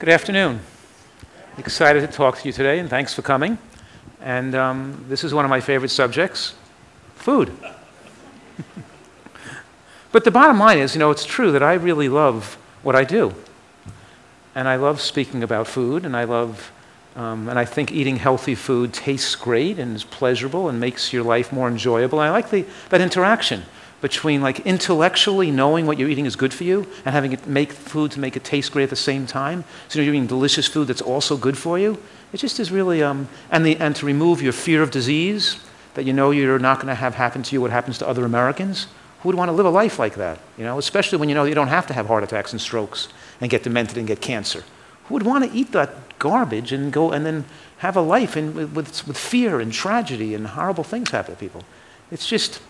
Good afternoon. Excited to talk to you today, and thanks for coming. And um, this is one of my favorite subjects food. but the bottom line is, you know, it's true that I really love what I do. And I love speaking about food, and I love, um, and I think eating healthy food tastes great and is pleasurable and makes your life more enjoyable. I like the, that interaction between like intellectually knowing what you're eating is good for you and having it make food to make it taste great at the same time. So you're eating delicious food that's also good for you. It just is really, um, and, the, and to remove your fear of disease that you know you're not going to have happen to you what happens to other Americans. Who would want to live a life like that? You know, especially when you know you don't have to have heart attacks and strokes and get demented and get cancer. Who would want to eat that garbage and go and then have a life in, with, with fear and tragedy and horrible things happen to people? It's just,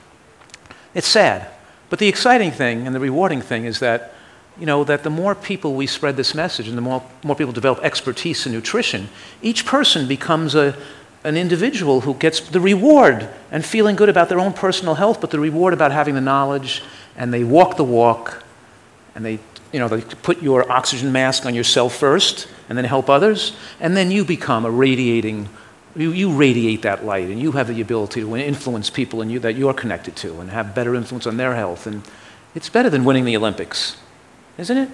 it's sad. But the exciting thing and the rewarding thing is that, you know, that the more people we spread this message and the more, more people develop expertise in nutrition, each person becomes a, an individual who gets the reward and feeling good about their own personal health, but the reward about having the knowledge, and they walk the walk, and they, you know, they put your oxygen mask on yourself first, and then help others, and then you become a radiating you, you radiate that light and you have the ability to influence people and you, that you're connected to and have better influence on their health. And it's better than winning the Olympics, isn't it?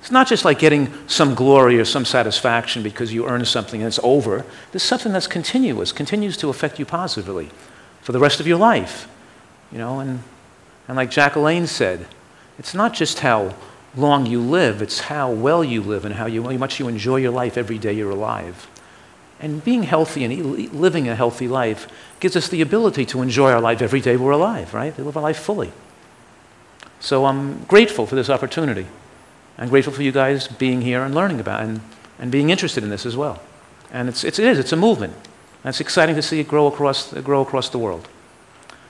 It's not just like getting some glory or some satisfaction because you earn something and it's over. There's something that's continuous, continues to affect you positively for the rest of your life. You know, and, and like Jack LaLanne said, it's not just how long you live, it's how well you live and how, you, how much you enjoy your life every day you're alive. And being healthy and living a healthy life gives us the ability to enjoy our life every day we're alive, right? To live our life fully. So I'm grateful for this opportunity. I'm grateful for you guys being here and learning about and, and being interested in this as well. And it's, it's, it is, it's a movement. And it's exciting to see it grow across, grow across the world.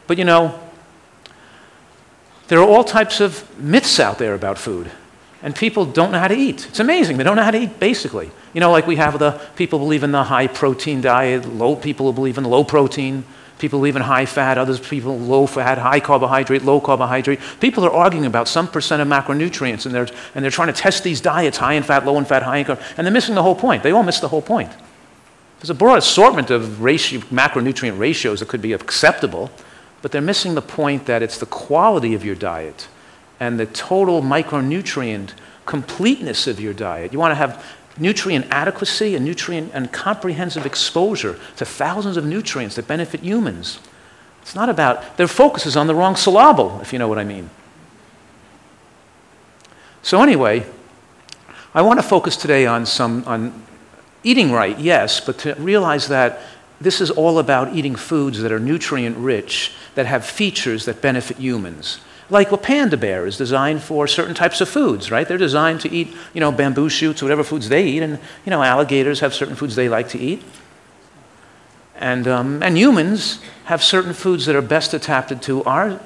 But you know, there are all types of myths out there about food and people don't know how to eat. It's amazing. They don't know how to eat, basically. You know, like we have the people believe in the high protein diet, low people who believe in low protein, people believe in high fat, others people low fat, high carbohydrate, low carbohydrate. People are arguing about some percent of macronutrients, and they're, and they're trying to test these diets, high in fat, low in fat, high in carb, and they're missing the whole point. They all miss the whole point. There's a broad assortment of ratio, macronutrient ratios that could be acceptable, but they're missing the point that it's the quality of your diet and the total micronutrient completeness of your diet. You want to have nutrient adequacy and nutrient and comprehensive exposure to thousands of nutrients that benefit humans. It's not about, their focus is on the wrong syllable, if you know what I mean. So, anyway, I want to focus today on some, on eating right, yes, but to realize that this is all about eating foods that are nutrient rich, that have features that benefit humans. Like a panda bear is designed for certain types of foods, right? They're designed to eat, you know, bamboo shoots, whatever foods they eat, and, you know, alligators have certain foods they like to eat. And, um, and humans have certain foods that are best adapted to our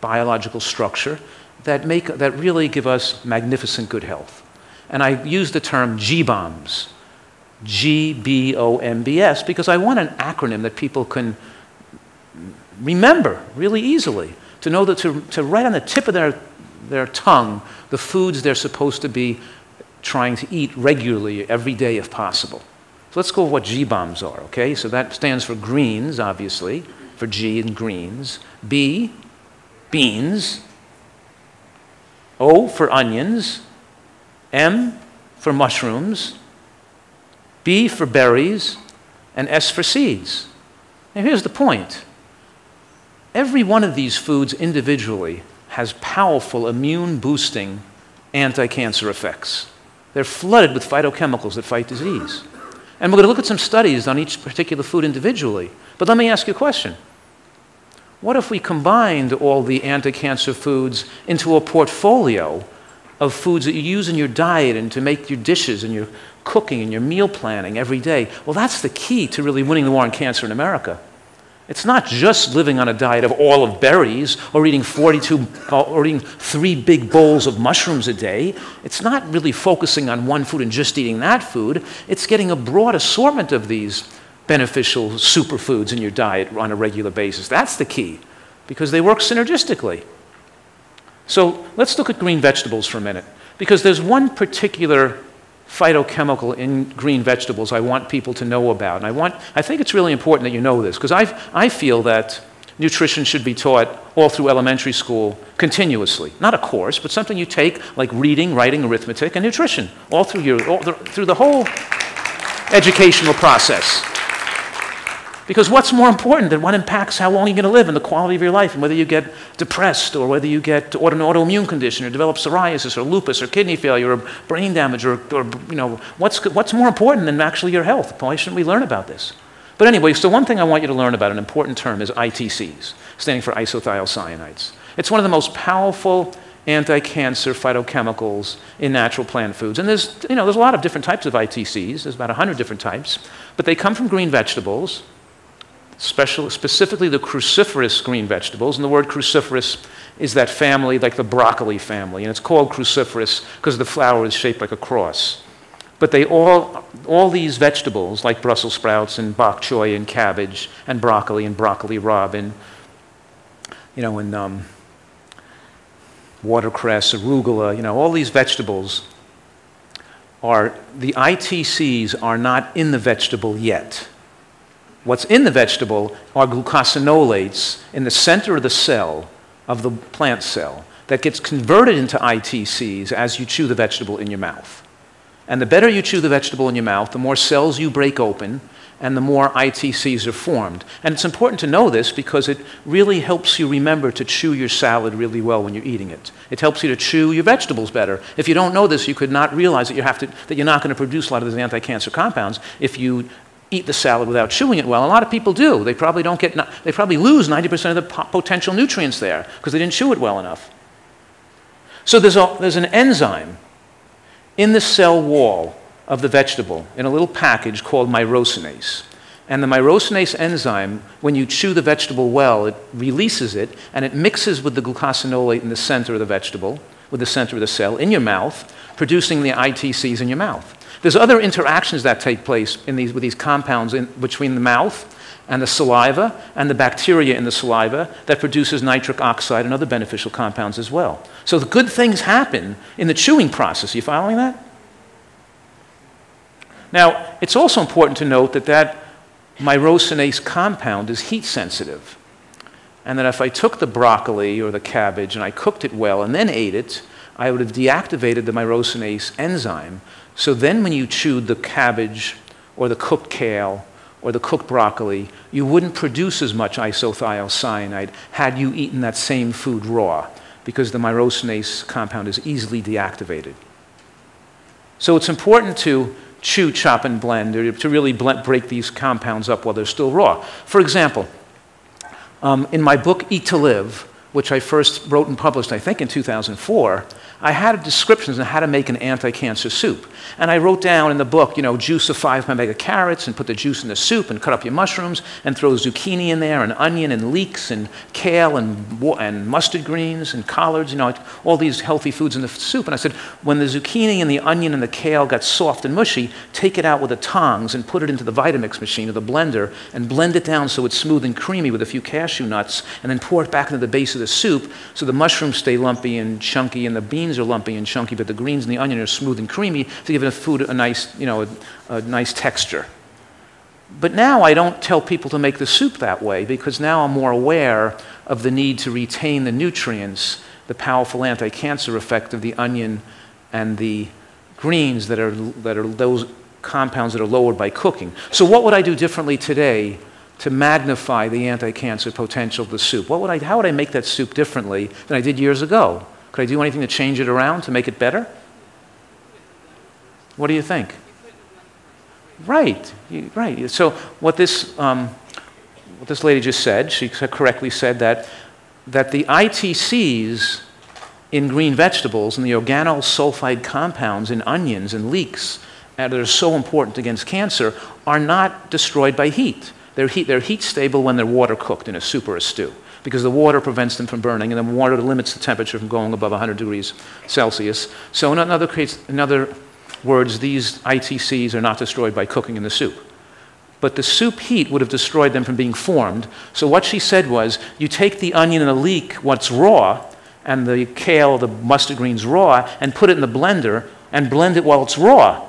biological structure that, make, that really give us magnificent good health. And I use the term G-BOMBS, G-B-O-M-B-S, because I want an acronym that people can remember really easily to know that to, to write on the tip of their, their tongue the foods they're supposed to be trying to eat regularly every day if possible. So let's go with what G bombs are, okay? So that stands for greens, obviously, for G and greens. B, beans. O for onions. M for mushrooms. B for berries. And S for seeds. Now here's the point Every one of these foods individually has powerful immune boosting anti cancer effects. They're flooded with phytochemicals that fight disease. And we're going to look at some studies on each particular food individually. But let me ask you a question. What if we combined all the anti cancer foods into a portfolio of foods that you use in your diet and to make your dishes and your cooking and your meal planning every day? Well, that's the key to really winning the war on cancer in America. It's not just living on a diet of all of berries or eating 42 uh, or eating three big bowls of mushrooms a day. It's not really focusing on one food and just eating that food. It's getting a broad assortment of these beneficial superfoods in your diet on a regular basis. That's the key because they work synergistically. So let's look at green vegetables for a minute because there's one particular phytochemical in green vegetables I want people to know about. And I, want, I think it's really important that you know this because I feel that nutrition should be taught all through elementary school continuously. Not a course, but something you take like reading, writing, arithmetic, and nutrition all through, your, all the, through the whole educational process. Because what's more important than what impacts how long you're going to live and the quality of your life and whether you get depressed or whether you get or an autoimmune condition or develop psoriasis or lupus or kidney failure or brain damage or, or you know, what's, what's more important than actually your health? Why shouldn't we learn about this? But anyway, so one thing I want you to learn about, an important term, is ITCs, standing for isothiocyanates. It's one of the most powerful anti-cancer phytochemicals in natural plant foods. And there's, you know, there's a lot of different types of ITCs. There's about 100 different types. But they come from green vegetables, special, specifically the cruciferous green vegetables. And the word cruciferous is that family, like the broccoli family. And it's called cruciferous because the flower is shaped like a cross. But they all, all these vegetables, like Brussels sprouts and bok choy and cabbage and broccoli and broccoli and, you know, and um, watercress, arugula, you know, all these vegetables are, the ITCs are not in the vegetable yet. What's in the vegetable are glucosinolates in the center of the cell, of the plant cell, that gets converted into ITCs as you chew the vegetable in your mouth. And the better you chew the vegetable in your mouth, the more cells you break open, and the more ITCs are formed. And it's important to know this because it really helps you remember to chew your salad really well when you're eating it. It helps you to chew your vegetables better. If you don't know this, you could not realize that, you have to, that you're not going to produce a lot of these anti-cancer compounds if you eat the salad without chewing it well. A lot of people do. They probably don't get, they probably lose 90% of the potential nutrients there because they didn't chew it well enough. So there's, a, there's an enzyme in the cell wall of the vegetable in a little package called myrosinase. And the myrosinase enzyme, when you chew the vegetable well, it releases it and it mixes with the glucosinolate in the center of the vegetable, with the center of the cell, in your mouth, producing the ITCs in your mouth. There's other interactions that take place in these, with these compounds in, between the mouth and the saliva and the bacteria in the saliva that produces nitric oxide and other beneficial compounds as well. So the good things happen in the chewing process. Are you following that? Now, it's also important to note that that myrosinase compound is heat sensitive. And that if I took the broccoli or the cabbage and I cooked it well and then ate it, I would have deactivated the myrosinase enzyme. So then when you chewed the cabbage or the cooked kale or the cooked broccoli, you wouldn't produce as much isothiocyanate had you eaten that same food raw because the myrosinase compound is easily deactivated. So it's important to chew, chop, and blend, or to really blend, break these compounds up while they're still raw. For example, um, in my book Eat to Live, which I first wrote and published, I think, in 2004, I had descriptions on how to make an anti-cancer soup. And I wrote down in the book, you know, juice of five mega carrots and put the juice in the soup and cut up your mushrooms and throw zucchini in there and onion and leeks and kale and, and mustard greens and collards, you know, all these healthy foods in the soup. And I said, when the zucchini and the onion and the kale got soft and mushy, take it out with the tongs and put it into the Vitamix machine or the blender and blend it down so it's smooth and creamy with a few cashew nuts and then pour it back into the base the soup so the mushrooms stay lumpy and chunky and the beans are lumpy and chunky, but the greens and the onion are smooth and creamy to give the food a nice, you know, a, a nice texture. But now I don't tell people to make the soup that way because now I'm more aware of the need to retain the nutrients, the powerful anti-cancer effect of the onion and the greens that are, that are those compounds that are lowered by cooking. So what would I do differently today to magnify the anti-cancer potential of the soup? What would I, how would I make that soup differently than I did years ago? Could I do anything to change it around to make it better? What do you think? Right, right. So what this, um, what this lady just said, she correctly said that, that the ITCs in green vegetables and the organosulfide compounds in onions and leeks that are so important against cancer are not destroyed by heat. They're heat, they're heat stable when they're water cooked in a soup or a stew because the water prevents them from burning, and the water limits the temperature from going above 100 degrees Celsius. So in other, case, in other words, these ITCs are not destroyed by cooking in the soup. But the soup heat would have destroyed them from being formed. So what she said was, you take the onion and the leek, what's raw, and the kale, the mustard greens raw, and put it in the blender and blend it while it's raw.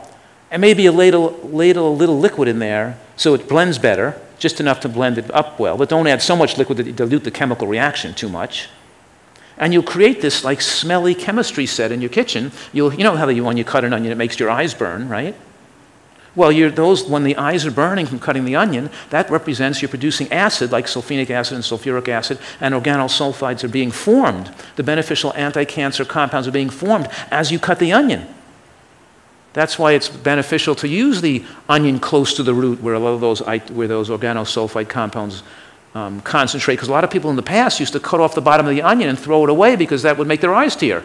and maybe a ladle, ladle a little liquid in there so it blends better, just enough to blend it up well, but don't add so much liquid that you dilute the chemical reaction too much. And you'll create this like smelly chemistry set in your kitchen. You'll, you know how you, when you cut an onion, it makes your eyes burn, right? Well, those, when the eyes are burning from cutting the onion, that represents you're producing acid like sulfenic acid and sulfuric acid, and organosulfides are being formed. The beneficial anti cancer compounds are being formed as you cut the onion. That's why it's beneficial to use the onion close to the root where a lot of those, where those organosulfide compounds um, concentrate. Because a lot of people in the past used to cut off the bottom of the onion and throw it away because that would make their eyes tear.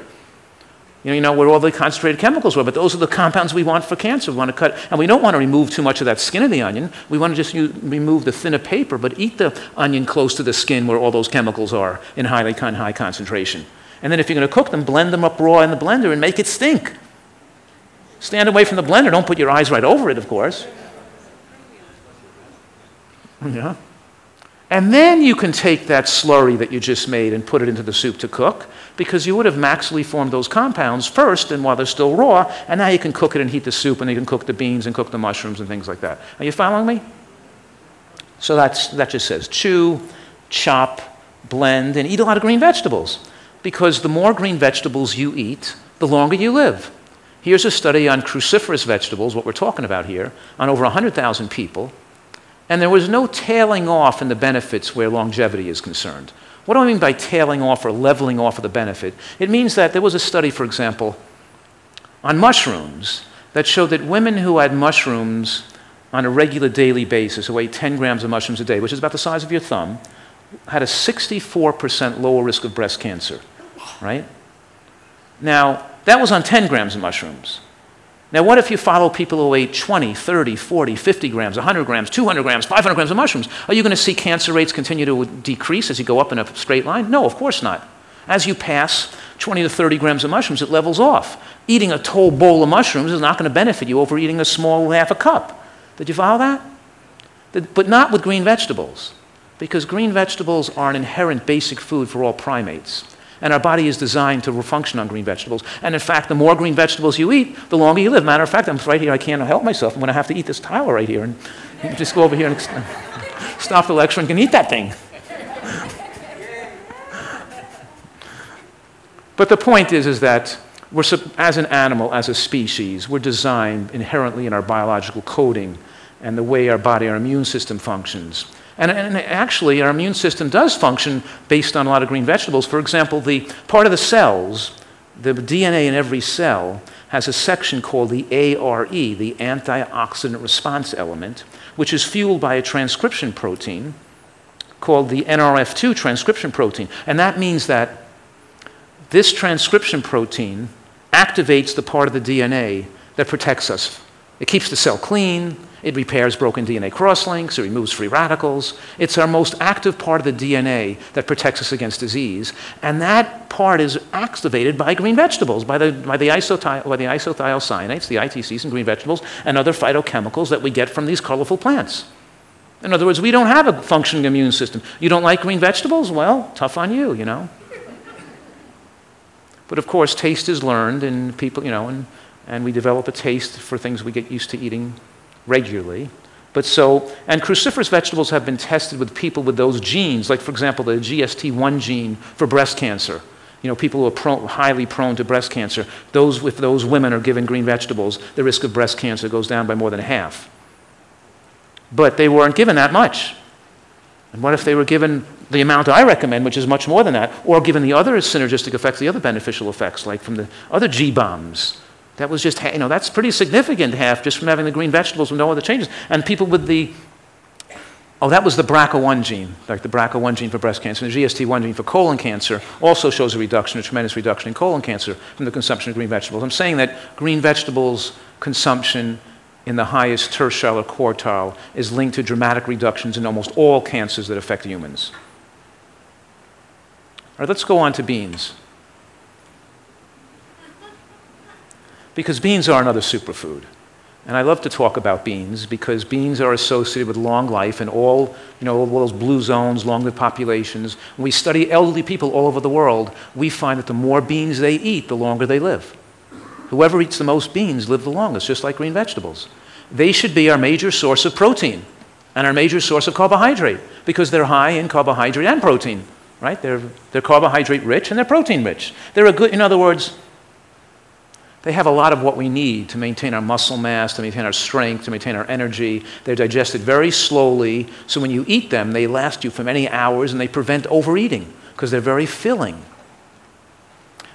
You know, you know where all the concentrated chemicals were, but those are the compounds we want for cancer. We want to cut, and we don't want to remove too much of that skin of the onion. We want to just use, remove the thinner paper, but eat the onion close to the skin where all those chemicals are in highly high concentration. And then if you're going to cook them, blend them up raw in the blender and make it stink. Stand away from the blender. Don't put your eyes right over it, of course. Yeah. And then you can take that slurry that you just made and put it into the soup to cook because you would have maximally formed those compounds first and while they're still raw, and now you can cook it and heat the soup and you can cook the beans and cook the mushrooms and things like that. Are you following me? So that's, that just says chew, chop, blend, and eat a lot of green vegetables because the more green vegetables you eat, the longer you live. Here's a study on cruciferous vegetables, what we're talking about here, on over 100,000 people. And there was no tailing off in the benefits where longevity is concerned. What do I mean by tailing off or leveling off of the benefit? It means that there was a study, for example, on mushrooms that showed that women who had mushrooms on a regular daily basis, who ate 10 grams of mushrooms a day, which is about the size of your thumb, had a 64% lower risk of breast cancer, right? Now, that was on 10 grams of mushrooms. Now, what if you follow people who ate 20, 30, 40, 50 grams, 100 grams, 200 grams, 500 grams of mushrooms? Are you going to see cancer rates continue to decrease as you go up in a straight line? No, of course not. As you pass 20 to 30 grams of mushrooms, it levels off. Eating a whole bowl of mushrooms is not going to benefit you over eating a small half a cup. Did you follow that? But not with green vegetables, because green vegetables are an inherent basic food for all primates. And our body is designed to function on green vegetables. And in fact, the more green vegetables you eat, the longer you live. Matter of fact, I'm right here, I can't help myself. I'm going to have to eat this tile right here. And just go over here and stop the lecture and can eat that thing. but the point is, is that we're, as an animal, as a species, we're designed inherently in our biological coding and the way our body, our immune system functions and, and, actually, our immune system does function based on a lot of green vegetables. For example, the part of the cells, the DNA in every cell, has a section called the ARE, the antioxidant response element, which is fueled by a transcription protein called the NRF2 transcription protein. And that means that this transcription protein activates the part of the DNA that protects us. It keeps the cell clean, it repairs broken DNA crosslinks, it removes free radicals. It's our most active part of the DNA that protects us against disease. And that part is activated by green vegetables, by the, by the, by the isothiocyanates, the ITCs in green vegetables, and other phytochemicals that we get from these colorful plants. In other words, we don't have a functioning immune system. You don't like green vegetables? Well, tough on you, you know. But of course, taste is learned, and people, you know, and, and we develop a taste for things we get used to eating regularly. But so, and cruciferous vegetables have been tested with people with those genes, like, for example, the GST1 gene for breast cancer. You know, people who are prone, highly prone to breast cancer, those, if those women are given green vegetables, the risk of breast cancer goes down by more than half. But they weren't given that much. And what if they were given the amount I recommend, which is much more than that, or given the other synergistic effects, the other beneficial effects, like from the other G bombs? That was just, you know, that's pretty significant half just from having the green vegetables with no other changes. And people with the, oh, that was the BRCA1 gene, like the BRCA1 gene for breast cancer. And the GST1 gene for colon cancer also shows a reduction, a tremendous reduction in colon cancer from the consumption of green vegetables. I'm saying that green vegetables consumption in the highest tertile or quartile is linked to dramatic reductions in almost all cancers that affect humans. All right, let's go on to beans. Because beans are another superfood. And I love to talk about beans because beans are associated with long life and all, you know, all those blue zones, long-lived populations. When we study elderly people all over the world, we find that the more beans they eat, the longer they live. Whoever eats the most beans live the longest, just like green vegetables. They should be our major source of protein and our major source of carbohydrate because they're high in carbohydrate and protein, right? They're, they're carbohydrate rich and they're protein rich. They're a good, in other words, they have a lot of what we need to maintain our muscle mass, to maintain our strength, to maintain our energy. They're digested very slowly, so when you eat them, they last you for many hours and they prevent overeating because they're very filling.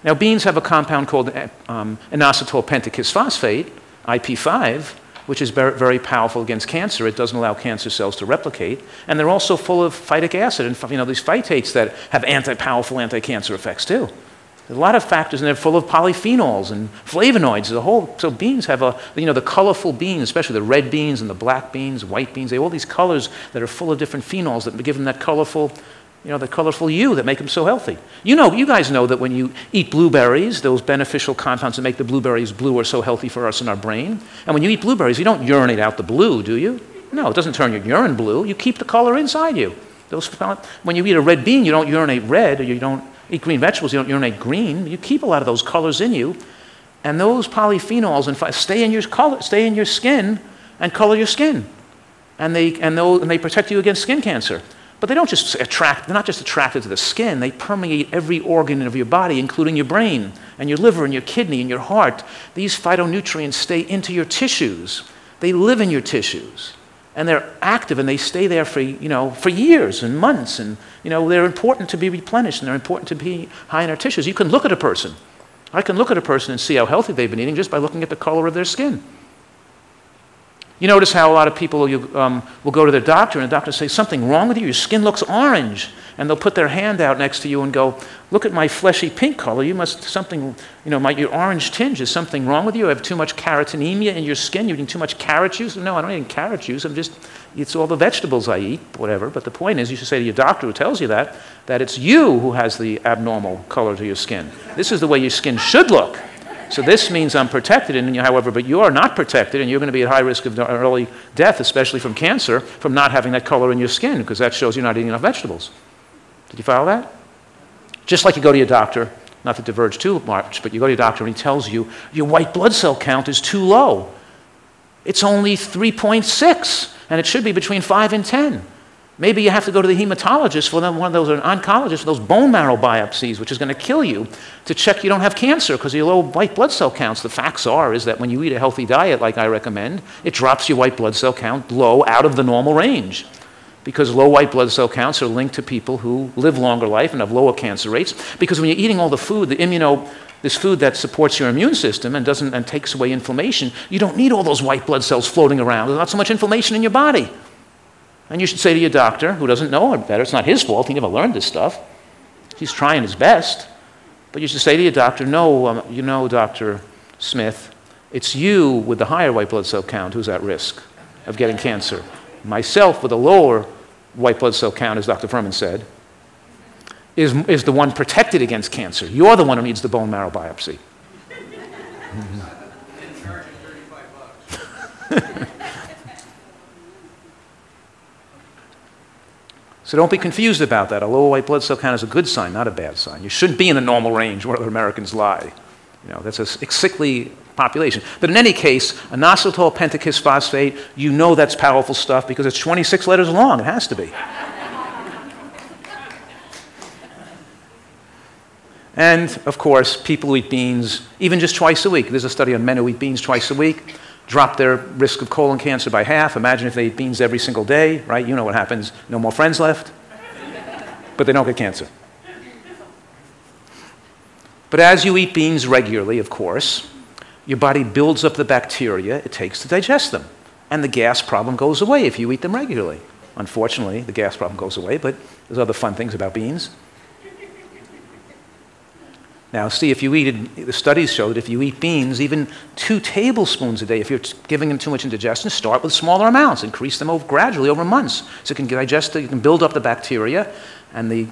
Now, beans have a compound called um, inositol pentakisphosphate, IP5, which is very, very powerful against cancer. It doesn't allow cancer cells to replicate. And they're also full of phytic acid and you know, these phytates that have anti powerful anti cancer effects too. There's a lot of factors, and they're full of polyphenols and flavonoids. The whole, so beans have a, you know, the colorful beans, especially the red beans and the black beans, white beans, they have all these colors that are full of different phenols that give them that colorful, you know, the colorful hue that make them so healthy. You know, you guys know that when you eat blueberries, those beneficial compounds that make the blueberries blue are so healthy for us in our brain. And when you eat blueberries, you don't urinate out the blue, do you? No, it doesn't turn your urine blue. You keep the color inside you. Those, when you eat a red bean, you don't urinate red, or you don't eat green vegetables, you don't urinate green. You keep a lot of those colors in you. And those polyphenols and stay in your color, stay in your skin and color your skin. And they, and, and they protect you against skin cancer. But they don't just attract, they're not just attracted to the skin, they permeate every organ of your body, including your brain and your liver and your kidney and your heart. These phytonutrients stay into your tissues. They live in your tissues and they're active and they stay there for, you know, for years and months. And you know, they're important to be replenished and they're important to be high in our tissues. You can look at a person. I can look at a person and see how healthy they've been eating just by looking at the color of their skin. You notice how a lot of people you, um, will go to their doctor and the doctor says, Something wrong with you? Your skin looks orange. And they'll put their hand out next to you and go, Look at my fleshy pink color. You must, something, you know, my, your orange tinge. Is something wrong with you? I have too much carotenemia in your skin. You're eating too much carrot juice? No, I don't eat carrot juice. I'm just, it's all the vegetables I eat, whatever. But the point is, you should say to your doctor who tells you that, that it's you who has the abnormal color to your skin. This is the way your skin should look. So this means I'm protected, and however, but you are not protected, and you're going to be at high risk of early death, especially from cancer, from not having that color in your skin, because that shows you're not eating enough vegetables. Did you follow that? Just like you go to your doctor, not to diverge too much, but you go to your doctor and he tells you your white blood cell count is too low. It's only 3.6, and it should be between 5 and 10. Maybe you have to go to the hematologist for one of those, or an oncologist for those bone marrow biopsies, which is going to kill you, to check you don't have cancer because your low white blood cell counts. The facts are is that when you eat a healthy diet, like I recommend, it drops your white blood cell count low out of the normal range. Because low white blood cell counts are linked to people who live longer life and have lower cancer rates. Because when you're eating all the food, the immuno, this food that supports your immune system and doesn't and takes away inflammation, you don't need all those white blood cells floating around. There's not so much inflammation in your body. And you should say to your doctor, who doesn't know it better, it's not his fault, he never learned this stuff. He's trying his best. But you should say to your doctor, no, um, you know, Dr. Smith, it's you with the higher white blood cell count who's at risk of getting cancer. Myself with a lower white blood cell count, as Dr. Fuhrman said, is, is the one protected against cancer. You're the one who needs the bone marrow biopsy. So don't be confused about that. A low white blood cell count is a good sign, not a bad sign. You shouldn't be in the normal range where other Americans lie. You know, that's a sickly population. But in any case, inositol pentakisphosphate, you know that's powerful stuff because it's 26 letters long. It has to be. and of course, people who eat beans even just twice a week. There's a study on men who eat beans twice a week drop their risk of colon cancer by half. Imagine if they eat beans every single day, right? You know what happens. No more friends left, but they don't get cancer. But as you eat beans regularly, of course, your body builds up the bacteria it takes to digest them. And the gas problem goes away if you eat them regularly. Unfortunately, the gas problem goes away, but there's other fun things about beans. Now, see, if you eat, the studies show that if you eat beans, even two tablespoons a day, if you're giving them too much indigestion, start with smaller amounts, increase them over, gradually over months. So you can digest, you can build up the bacteria and the,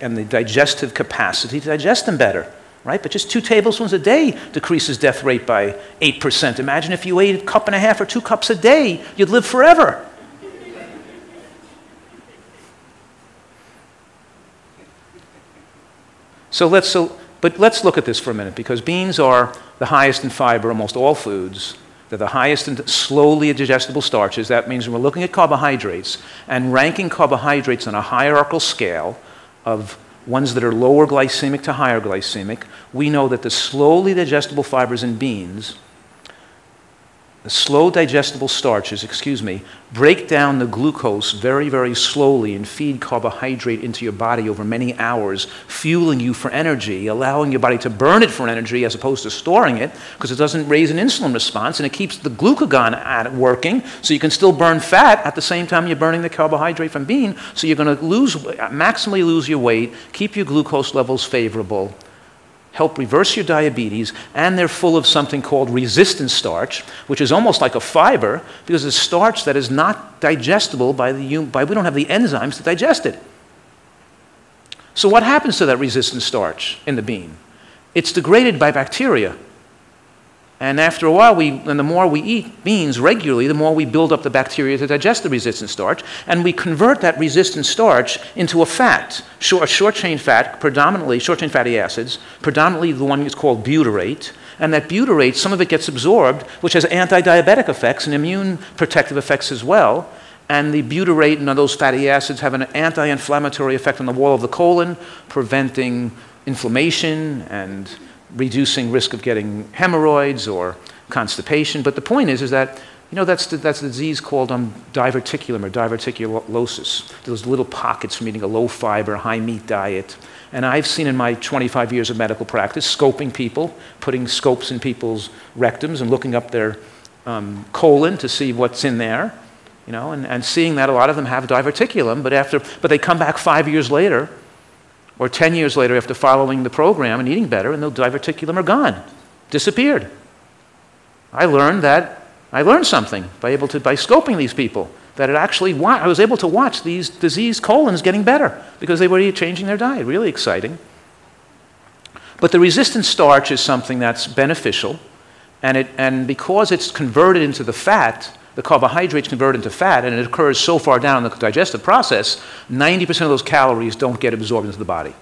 and the digestive capacity to digest them better, right? But just two tablespoons a day decreases death rate by 8%. Imagine if you ate a cup and a half or two cups a day, you'd live forever. So let's, so But let's look at this for a minute because beans are the highest in fiber almost all foods. They're the highest in slowly digestible starches. That means when we're looking at carbohydrates and ranking carbohydrates on a hierarchical scale of ones that are lower glycemic to higher glycemic, we know that the slowly digestible fibers in beans the slow digestible starches, excuse me, break down the glucose very, very slowly and feed carbohydrate into your body over many hours, fueling you for energy, allowing your body to burn it for energy as opposed to storing it, because it doesn't raise an insulin response and it keeps the glucagon at working, so you can still burn fat at the same time you're burning the carbohydrate from bean, so you're going to lose, maximally lose your weight, keep your glucose levels favorable help reverse your diabetes, and they're full of something called resistant starch, which is almost like a fiber because it's starch that is not digestible by the human, by we don't have the enzymes to digest it. So what happens to that resistant starch in the bean? It's degraded by bacteria. And after a while, we, and the more we eat beans regularly, the more we build up the bacteria to digest the resistant starch. And we convert that resistant starch into a fat, short, short chain fat, predominantly short chain fatty acids, predominantly the one that's called butyrate. And that butyrate, some of it gets absorbed, which has anti diabetic effects and immune protective effects as well. And the butyrate and those fatty acids have an anti inflammatory effect on the wall of the colon, preventing inflammation and reducing risk of getting hemorrhoids or constipation. But the point is, is that you know, that's, the, that's a disease called um, diverticulum or diverticulosis, those little pockets from eating a low fiber, high meat diet. And I've seen in my 25 years of medical practice, scoping people, putting scopes in people's rectums and looking up their um, colon to see what's in there, you know, and, and seeing that a lot of them have diverticulum, but, after, but they come back five years later or 10 years later after following the program and eating better, and the diverticulum are gone, disappeared. I learned that, I learned something by, able to, by scoping these people, that it actually, I was able to watch these diseased colons getting better because they were changing their diet. Really exciting. But the resistant starch is something that's beneficial, and, it, and because it's converted into the fat, the carbohydrates convert into fat, and it occurs so far down in the digestive process, 90% of those calories don't get absorbed into the body.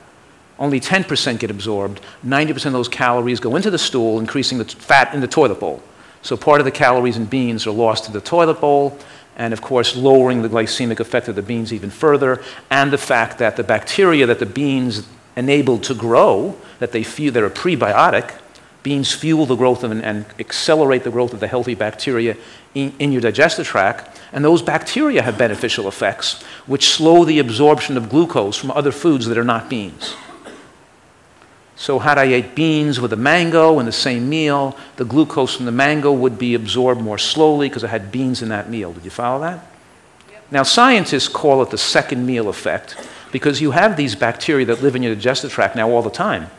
Only 10% get absorbed. 90% of those calories go into the stool, increasing the fat in the toilet bowl. So part of the calories in beans are lost to the toilet bowl, and of course, lowering the glycemic effect of the beans even further, and the fact that the bacteria that the beans enable to grow, that they feel they're a prebiotic, Beans fuel the growth of and, and accelerate the growth of the healthy bacteria in, in, your digestive tract. And those bacteria have beneficial effects, which slow the absorption of glucose from other foods that are not beans. So, had I ate beans with a mango in the same meal, the glucose from the mango would be absorbed more slowly because I had beans in that meal. Did you follow that? Yep. Now, scientists call it the second meal effect because you have these bacteria that live in your digestive tract now all the time.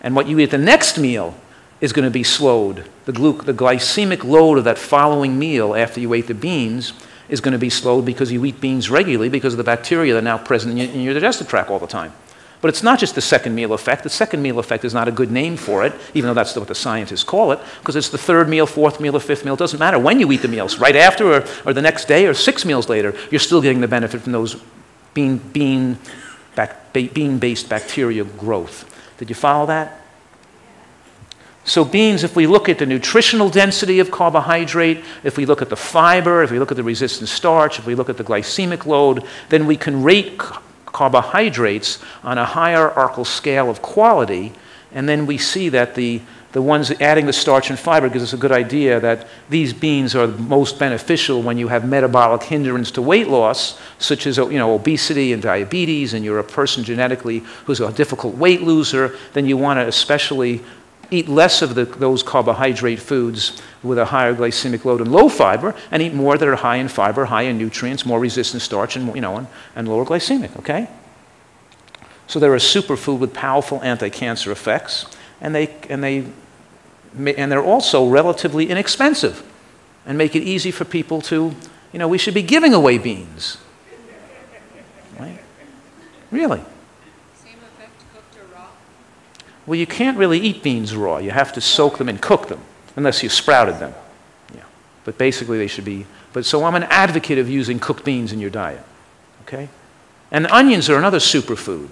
And what you eat the next meal is going to be slowed. The, glu- the glycemic load of that following meal after you ate the beans is going to be slowed because you eat beans regularly because of the bacteria that are now present in your, digestive tract all the time. But it's not just the second meal effect. The second meal effect is not a good name for it, even though that's what the scientists call it, because it's the third meal, fourth meal, or fifth meal. It doesn't matter when you eat the meals, right after or, or the next day or six meals later, you're still getting the benefit from those bean, bean, bac, bean-based bacteria growth. Did you follow that? So, beans, if we look at the nutritional density of carbohydrate, if we look at the fiber, if we look at the resistant starch, if we look at the glycemic load, then we can rate carbohydrates on a hierarchical scale of quality. And then we see that the, the ones adding the starch and fiber gives us a good idea that these beans are most beneficial when you have metabolic hindrance to weight loss, such as you know, obesity and diabetes, and you're a person genetically who's a difficult weight loser, then you want to especially eat less of the, those carbohydrate foods with a higher glycemic load and low fiber, and eat more that are high in fiber, high in nutrients, more resistant starch, and, you know, and, and lower glycemic, okay? So they're a superfood with powerful anti-cancer effects, and, they, and, they, and they're also relatively inexpensive and make it easy for people to, you know, we should be giving away beans. Right? Really. Well, you can't really eat beans raw. You have to soak them and cook them, unless you sprouted them. Yeah. But basically, they should be. But so I'm an advocate of using cooked beans in your diet. Okay? And onions are another superfood.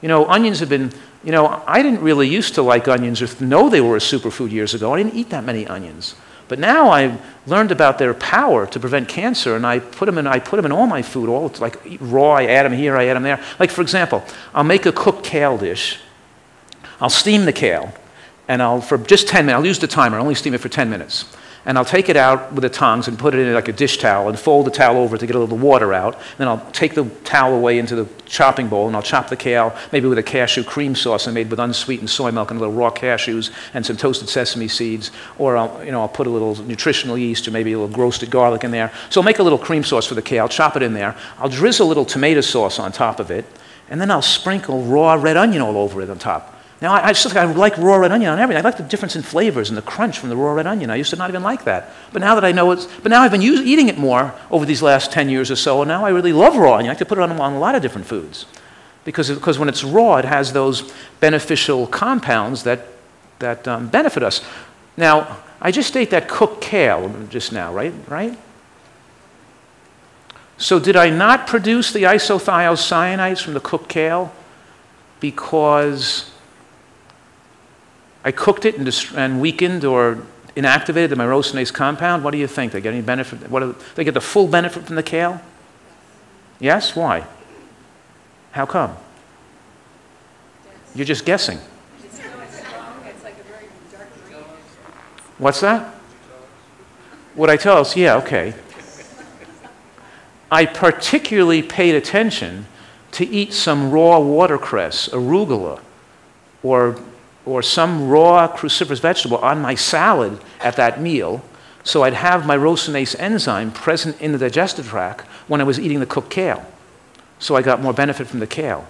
You know, onions have been, you know, I didn't really used to like onions or know they were a superfood years ago. I didn't eat that many onions. But now I've learned about their power to prevent cancer, and I put them in, I put them in all my food, all like raw, I add them here, I add them there. Like, for example, I'll make a cooked kale dish. I'll steam the kale, and I'll, for just 10 minutes, I'll use the timer, I'll only steam it for 10 minutes and I'll take it out with the tongs and put it in like a dish towel and fold the towel over to get a little water out. Then I'll take the towel away into the chopping bowl and I'll chop the kale, maybe with a cashew cream sauce I made with unsweetened soy milk and a little raw cashews and some toasted sesame seeds. Or I'll, you know, I'll put a little nutritional yeast or maybe a little roasted garlic in there. So I'll make a little cream sauce for the kale, chop it in there. I'll drizzle a little tomato sauce on top of it, and then I'll sprinkle raw red onion all over it on top. Now, I, I just I like raw red onion on everything. I like the difference in flavors and the crunch from the raw red onion. I used to not even like that. But now that I know it's, but now I've been use, eating it more over these last 10 years or so, and now I really love raw onion. I can put it on, on a lot of different foods. Because, because when it's raw, it has those beneficial compounds that, that um, benefit us. Now, I just ate that cooked kale just now, right? Right? So, did I not produce the isothiocyanates from the cooked kale because I cooked it and, and weakened or inactivated the myrosinase compound. What do you think? They get any benefit? What do they get the full benefit from the kale? Yes? Why? How come? You're just guessing. What's that? What I tell us? Yeah, okay. I particularly paid attention to eat some raw watercress, arugula, or or some raw cruciferous vegetable on my salad at that meal so I'd have myrosinase enzyme present in the digestive tract when I was eating the cooked kale. So I got more benefit from the kale.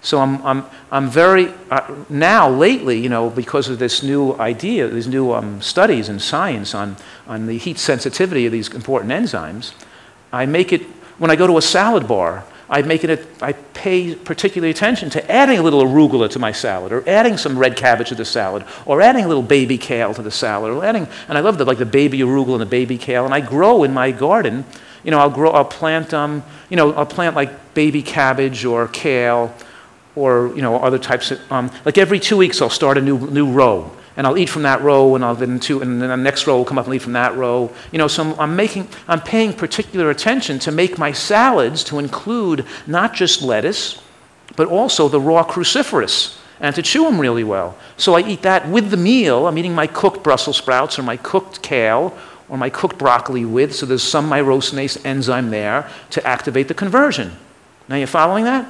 So I'm, I'm, I'm very, uh, now lately, you know, because of this new idea, these new um, studies in science on, on the heat sensitivity of these important enzymes, I make it, when I go to a salad bar, I make it a, I pay particular attention to adding a little arugula to my salad, or adding some red cabbage to the salad, or adding a little baby kale to the salad, or adding, and I love the like the baby arugula and the baby kale, and I grow in my garden. You know, I'll grow, I'll plant, um, you know, I'll plant like baby cabbage or kale, or you know, other types of, um, like every two weeks I'll start a new new row and I'll eat from that row, and I'll then two, and then the next row will come up and eat from that row. You know, so I'm, making, I'm paying particular attention to make my salads to include not just lettuce, but also the raw cruciferous, and to chew them really well. So I eat that with the meal. I'm eating my cooked Brussels sprouts or my cooked kale or my cooked broccoli with, so there's some myrosinase enzyme there to activate the conversion. Now, you following that?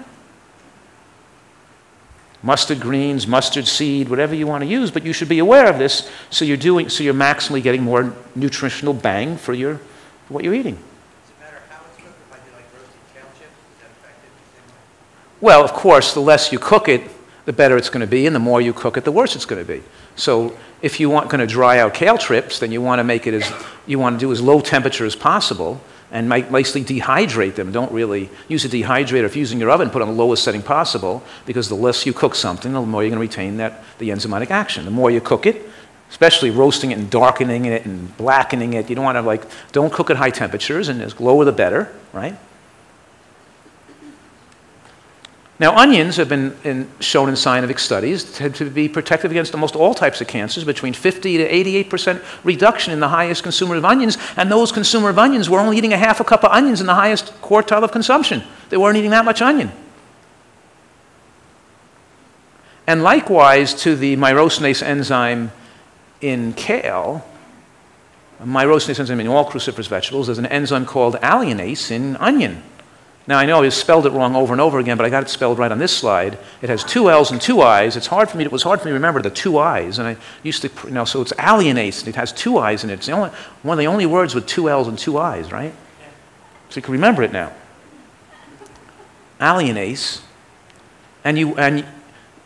Mustard greens, mustard seed, whatever you want to use, but you should be aware of this so you're doing so you're maximally getting more nutritional bang for your for what you're eating. Well, of course, the less you cook it, the better it's going to be, and the more you cook it, the worse it's going to be. So, if you want going to dry out kale trips, then you want to make it as you want to do as low temperature as possible, and might nicely dehydrate them. Don't really use a dehydrator. If using your oven, put on the lowest setting possible because the less you cook something, the more you're going to retain that, the enzymatic action. The more you cook it, especially roasting it and darkening it and blackening it, you don't want to like, don't cook at high temperatures and as lower the better, right? Now, onions have been in, shown in scientific studies to, to, be protective against almost all types of cancers, between 50 to 88% reduction in the highest consumer of onions. And those consumer of onions were only eating a half a cup of onions in the highest quartile of consumption. They weren't eating that much onion. And likewise to the myrosinase enzyme in kale, myrosinase enzyme in all cruciferous vegetables, there's an enzyme called alliinase in onion. Now, I know I spelled it wrong over and over again, but I got it spelled right on this slide. It has two L's and two I's. It's hard for me, it was hard for me to remember the two I's. And I used to, you know, so it's alliinase, and it has two I's in it. It's the only, one of the only words with two L's and two I's, right? So you can remember it now. Alliinase. And you, and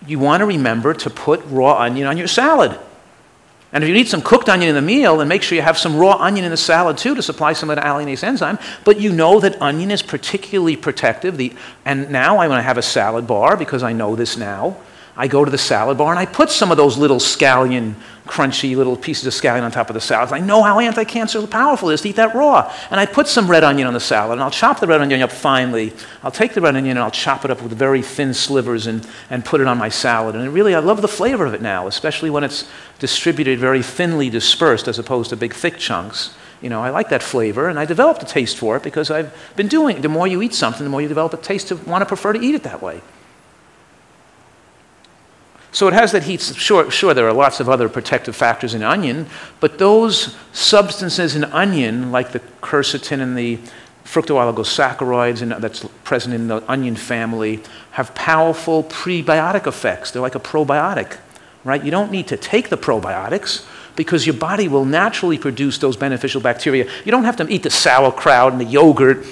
you want to remember to put raw onion on your salad. And if you need some cooked onion in the meal, then make sure you have some raw onion in the salad too to supply some of the alliinase enzyme. But you know that onion is particularly protective. The, and now I'm going to have a salad bar because I know this now. I go to the salad bar and I put some of those little scallion, crunchy little pieces of scallion on top of the salad. I know how anti cancer powerful it is to eat that raw. And I put some red onion on the salad and I'll chop the red onion up finely. I'll take the red onion and I'll chop it up with very thin slivers and, and put it on my salad. And really, I love the flavor of it now, especially when it's distributed very thinly dispersed as opposed to big, thick chunks. You know, I like that flavor, and I developed a taste for it because I've been doing it. The more you eat something, the more you develop a taste to want to prefer to eat it that way. So it has that heat. Sure, sure, there are lots of other protective factors in onion, but those substances in onion, like the quercetin and the fructooligosaccharides and that's present in the onion family, have powerful prebiotic effects. They're like a probiotic, right? You don't need to take the probiotics because your body will naturally produce those beneficial bacteria. You don't have to eat the sauerkraut and the yogurt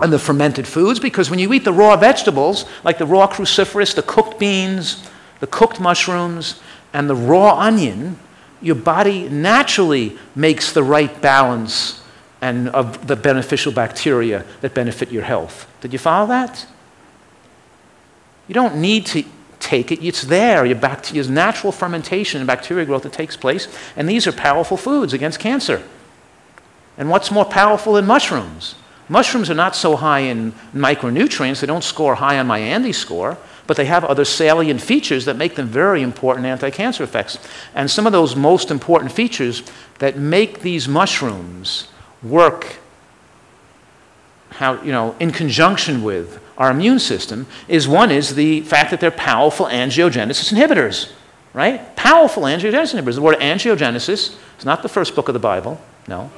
and the fermented foods because when you eat the raw vegetables, like the raw cruciferous, the cooked beans, the cooked mushrooms, and the raw onion, your body naturally makes the right balance and of the beneficial bacteria that benefit your health. Did you follow that? You don't need to take it, it's there. Your bacteria's natural fermentation and bacteria growth that takes place, and these are powerful foods against cancer. And what's more powerful than mushrooms? Mushrooms are not so high in micronutrients, they don't score high on my ANDI score, but they have other salient features that make them very important anti cancer effects. And some of those most important features that make these mushrooms work how, you know, in conjunction with our immune system is one is the fact that they're powerful angiogenesis inhibitors, right? Powerful angiogenesis inhibitors. The word angiogenesis is not the first book of the Bible, no.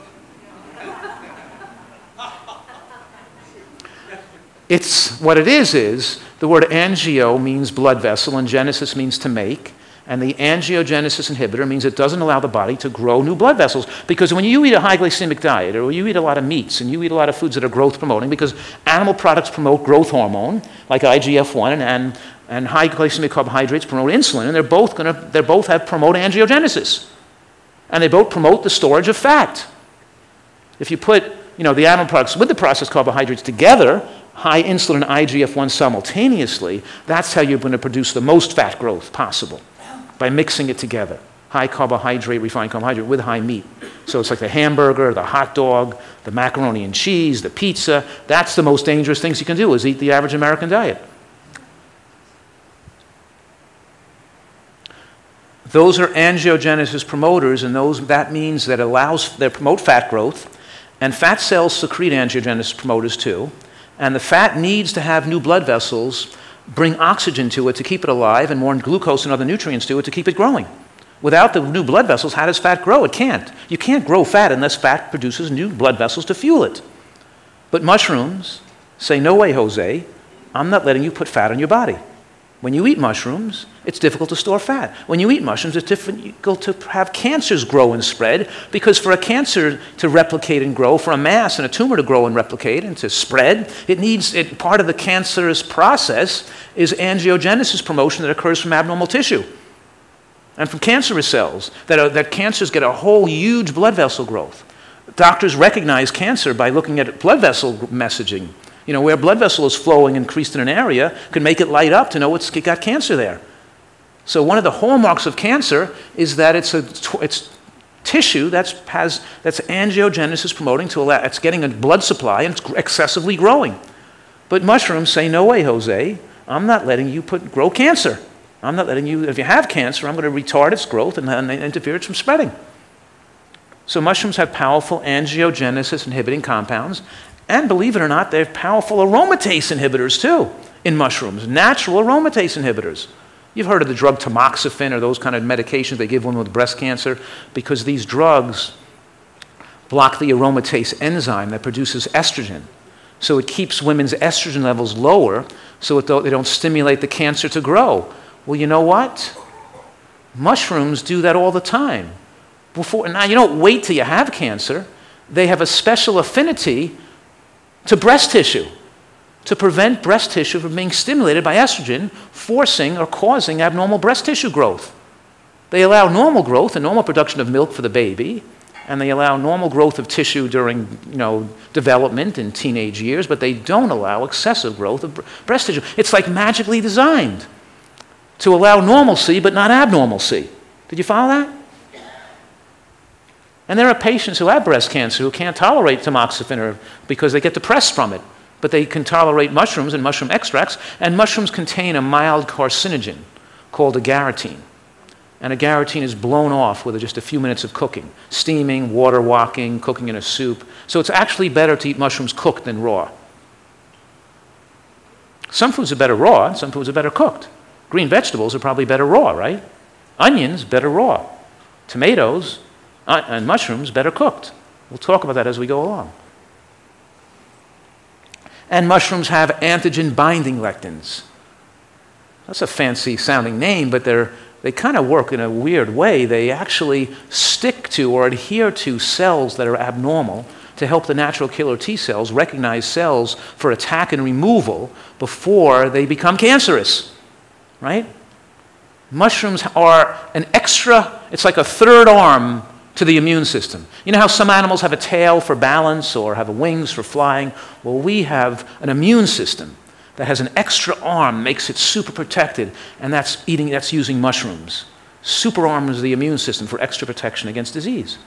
It's what it is is the word angio means blood vessel and genesis means to make. And the angiogenesis inhibitor means it doesn't allow the body to grow new blood vessels. Because when you eat a high glycemic diet, or you eat a lot of meats, and you eat a lot of foods that are growth promoting, because animal products promote growth hormone, like IGF 1, and, and, high glycemic carbohydrates promote insulin, and they're both, gonna, they both have promote angiogenesis. And they both promote the storage of fat. If you put you know, the animal products with the processed carbohydrates together, high insulin and IGF 1 simultaneously, that's how you're going to produce the most fat growth possible by mixing it together. High carbohydrate, refined carbohydrate with high meat. So it's like the hamburger, the hot dog, the macaroni and cheese, the pizza. That's the most dangerous things you can do is eat the average American diet. Those are angiogenesis promoters, and those, that means that allows, they promote fat growth, and fat cells secrete angiogenesis promoters too, and the fat needs to have new blood vessels bring oxygen to it to keep it alive and more glucose and other nutrients to it to keep it growing. Without the new blood vessels, how does fat grow? It can't. You can't grow fat unless fat produces new blood vessels to fuel it. But mushrooms say, No way, Jose, I'm not letting you put fat on your body. When you eat mushrooms, it's difficult to store fat. When you eat mushrooms, it's difficult to have cancers grow and spread because for a cancer to replicate and grow, for a mass and a tumor to grow and replicate and to spread, it needs it, part of the cancerous process is angiogenesis promotion that occurs from abnormal tissue and from cancerous cells. That, are, that cancers get a whole huge blood vessel growth. Doctors recognize cancer by looking at blood vessel messaging you know, where blood vessel is flowing increased in an area can make it light up to know it's got cancer there. So one of the hallmarks of cancer is that it's, a, it's tissue that's, has, that's angiogenesis promoting to allow, it's getting a blood supply and it's excessively growing. But mushrooms say, no way, Jose, I'm not letting you put, grow cancer. I'm not letting you, if you have cancer, I'm going to retard its growth and, and interfere it from spreading. So mushrooms have powerful angiogenesis inhibiting compounds, and believe it or not, they have powerful aromatase inhibitors too in mushrooms, natural aromatase inhibitors. You've heard of the drug tamoxifen or those kind of medications they give women with breast cancer because these drugs block the aromatase enzyme that produces estrogen. So it keeps women's estrogen levels lower so they don't stimulate the cancer to grow. Well, you know what? Mushrooms do that all the time. Before, now, you don't wait till you have cancer. They have a special affinity to breast tissue to prevent breast tissue from being stimulated by estrogen, forcing or causing abnormal breast tissue growth. They allow normal growth and normal production of milk for the baby, and they allow normal growth of tissue during you know, development in teenage years, but they don't allow excessive growth of breast tissue. It's like magically designed. to allow normalcy but not abnormalcy. Did you follow that? And there are patients who have breast cancer who can't tolerate tamoxifen because they get depressed from it. But they can tolerate mushrooms and mushroom extracts, and mushrooms contain a mild carcinogen called agaritine. And agaritine is blown off with just a few minutes of cooking steaming, water walking, cooking in a soup. So it's actually better to eat mushrooms cooked than raw. Some foods are better raw, some foods are better cooked. Green vegetables are probably better raw, right? Onions, better raw. Tomatoes uh, and mushrooms, better cooked. We'll talk about that as we go along. And mushrooms have antigen binding lectins. That's a fancy sounding name, but they're, they kind of work in a weird way. They actually stick to or adhere to cells that are abnormal to help the natural killer T cells recognize cells for attack and removal before they become cancerous. Right? Mushrooms are an extra, it's like a third arm to the immune system. You know how some animals have a tail for balance or have wings for flying? Well, we have an immune system that has an extra arm, makes it super protected, and that's eating, that's using mushrooms. Super arms of the immune system for extra protection against disease.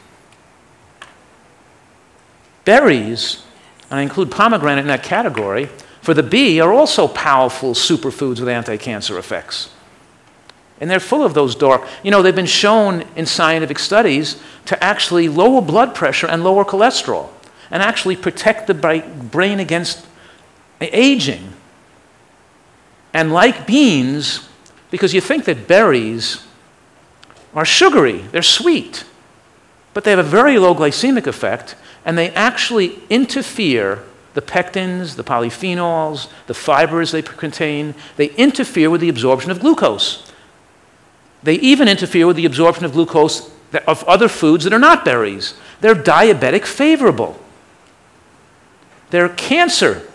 Berries, and I include pomegranate in that category, for the B are also powerful superfoods with anti-cancer effects. And they're full of those dark, you know, they've been shown in scientific studies to actually lower blood pressure and lower cholesterol and actually protect the brain against aging. And like beans, because you think that berries are sugary, they're sweet, but they have a very low glycemic effect, and they actually interfere the pectins, the polyphenols, the fibers they contain, they interfere with the absorption of glucose. They even interfere with the absorption of glucose of other foods that are not berries. They're diabetic favorable. They're cancer,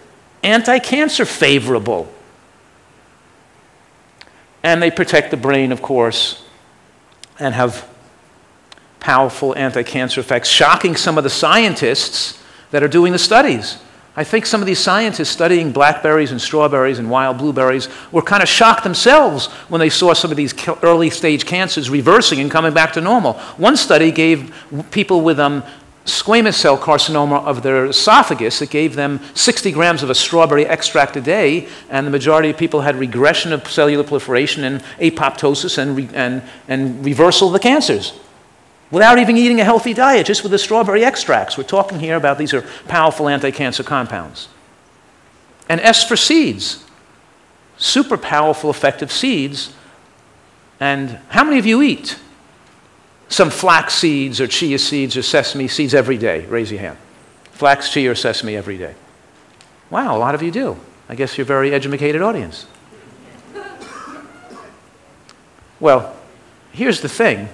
anti cancer favorable. And they protect the brain, of course, and have powerful anti cancer effects, shocking some of the scientists that are doing the studies. I think some of these scientists studying blackberries and strawberries and wild blueberries were kind of shocked themselves when they saw some of these early stage cancers reversing and coming back to normal. One study gave people with um, squamous cell carcinoma of their esophagus, it gave them 60 grams of a strawberry extract a day, and the majority of people had regression of cellular proliferation and apoptosis and, and, and reversal of the cancers without even eating a healthy diet, just with the strawberry extracts. We're talking here about these are powerful anti cancer compounds. And S for seeds, super powerful, effective seeds. And how many of you eat some flax seeds or chia seeds or sesame seeds every day? Raise your hand. Flax, chia, or sesame every day. Wow, a lot of you do. I guess you're a very educated audience. Well, here's the thing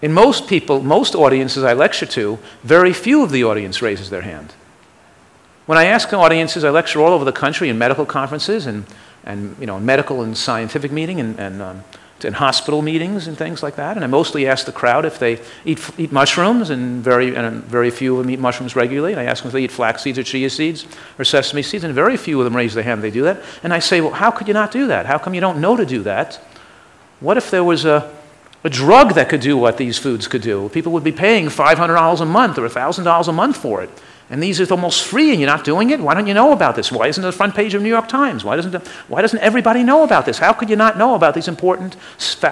in most people, most audiences I lecture to, very few of the audience raises their hand. When I ask audiences, I lecture all over the country in medical conferences and, and you know, medical and scientific meeting and, and um, in hospital meetings and things like that. And I mostly ask the crowd if they eat, eat mushrooms, and very, and very few of them eat mushrooms regularly. And I ask them if they eat flax seeds or chia seeds or sesame seeds, and very few of them raise their hand they do that. And I say, well, how could you not do that? How come you don't know to do that? What if there was a, a drug that could do what these foods could do. People would be paying $500 a month or $1,000 a month for it. And these are almost free and you're not doing it? Why don't you know about this? Why isn't it the front page of New York Times? Why doesn't, why doesn't everybody know about this? How could you not know about these important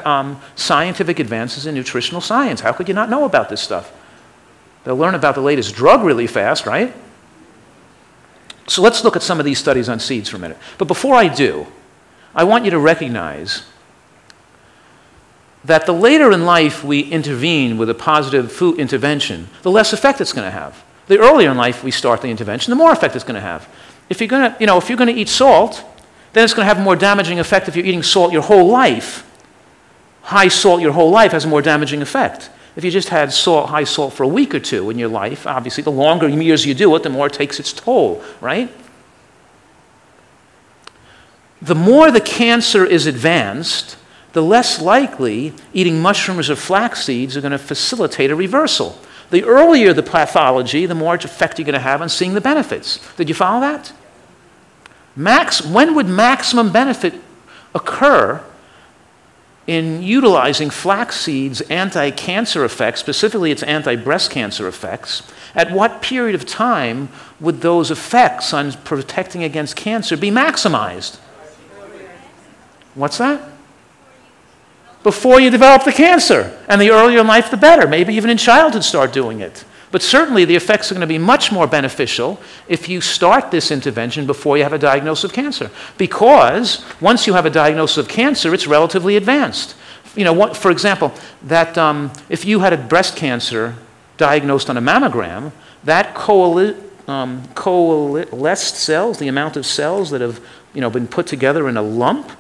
um, scientific advances in nutritional science? How could you not know about this stuff? They'll learn about the latest drug really fast, right? So let's look at some of these studies on seeds for a minute. But before I do, I want you to recognize that the later in life we intervene with a positive food intervention, the less effect it's going to have. The earlier in life we start the intervention, the more effect it's going to have. If you're going to, you know, if you're going to eat salt, then it's going to have a more damaging effect if you're eating salt your whole life. High salt your whole life has a more damaging effect. If you just had salt, high salt for a week or two in your life, obviously the longer years you do it, the more it takes its toll, right? The more the cancer is advanced, the less likely eating mushrooms or flax seeds are going to facilitate a reversal. The earlier the pathology, the more effect you're going to have on seeing the benefits. Did you follow that? Max, when would maximum benefit occur in utilizing flaxseed's anti cancer effects, specifically its anti breast cancer effects, at what period of time would those effects on protecting against cancer be maximized? What's that? Before you develop the cancer. And the earlier in life, the better. Maybe even in childhood, start doing it. But certainly the effects are going to be much more beneficial if you start this intervention before you have a diagnosis of cancer. Because once you have a diagnosis of cancer, it's relatively advanced. You know, what, for example, that um, if you had a breast cancer diagnosed on a mammogram, that um, coalesced cells, the amount of cells that have you know, been put together in a lump,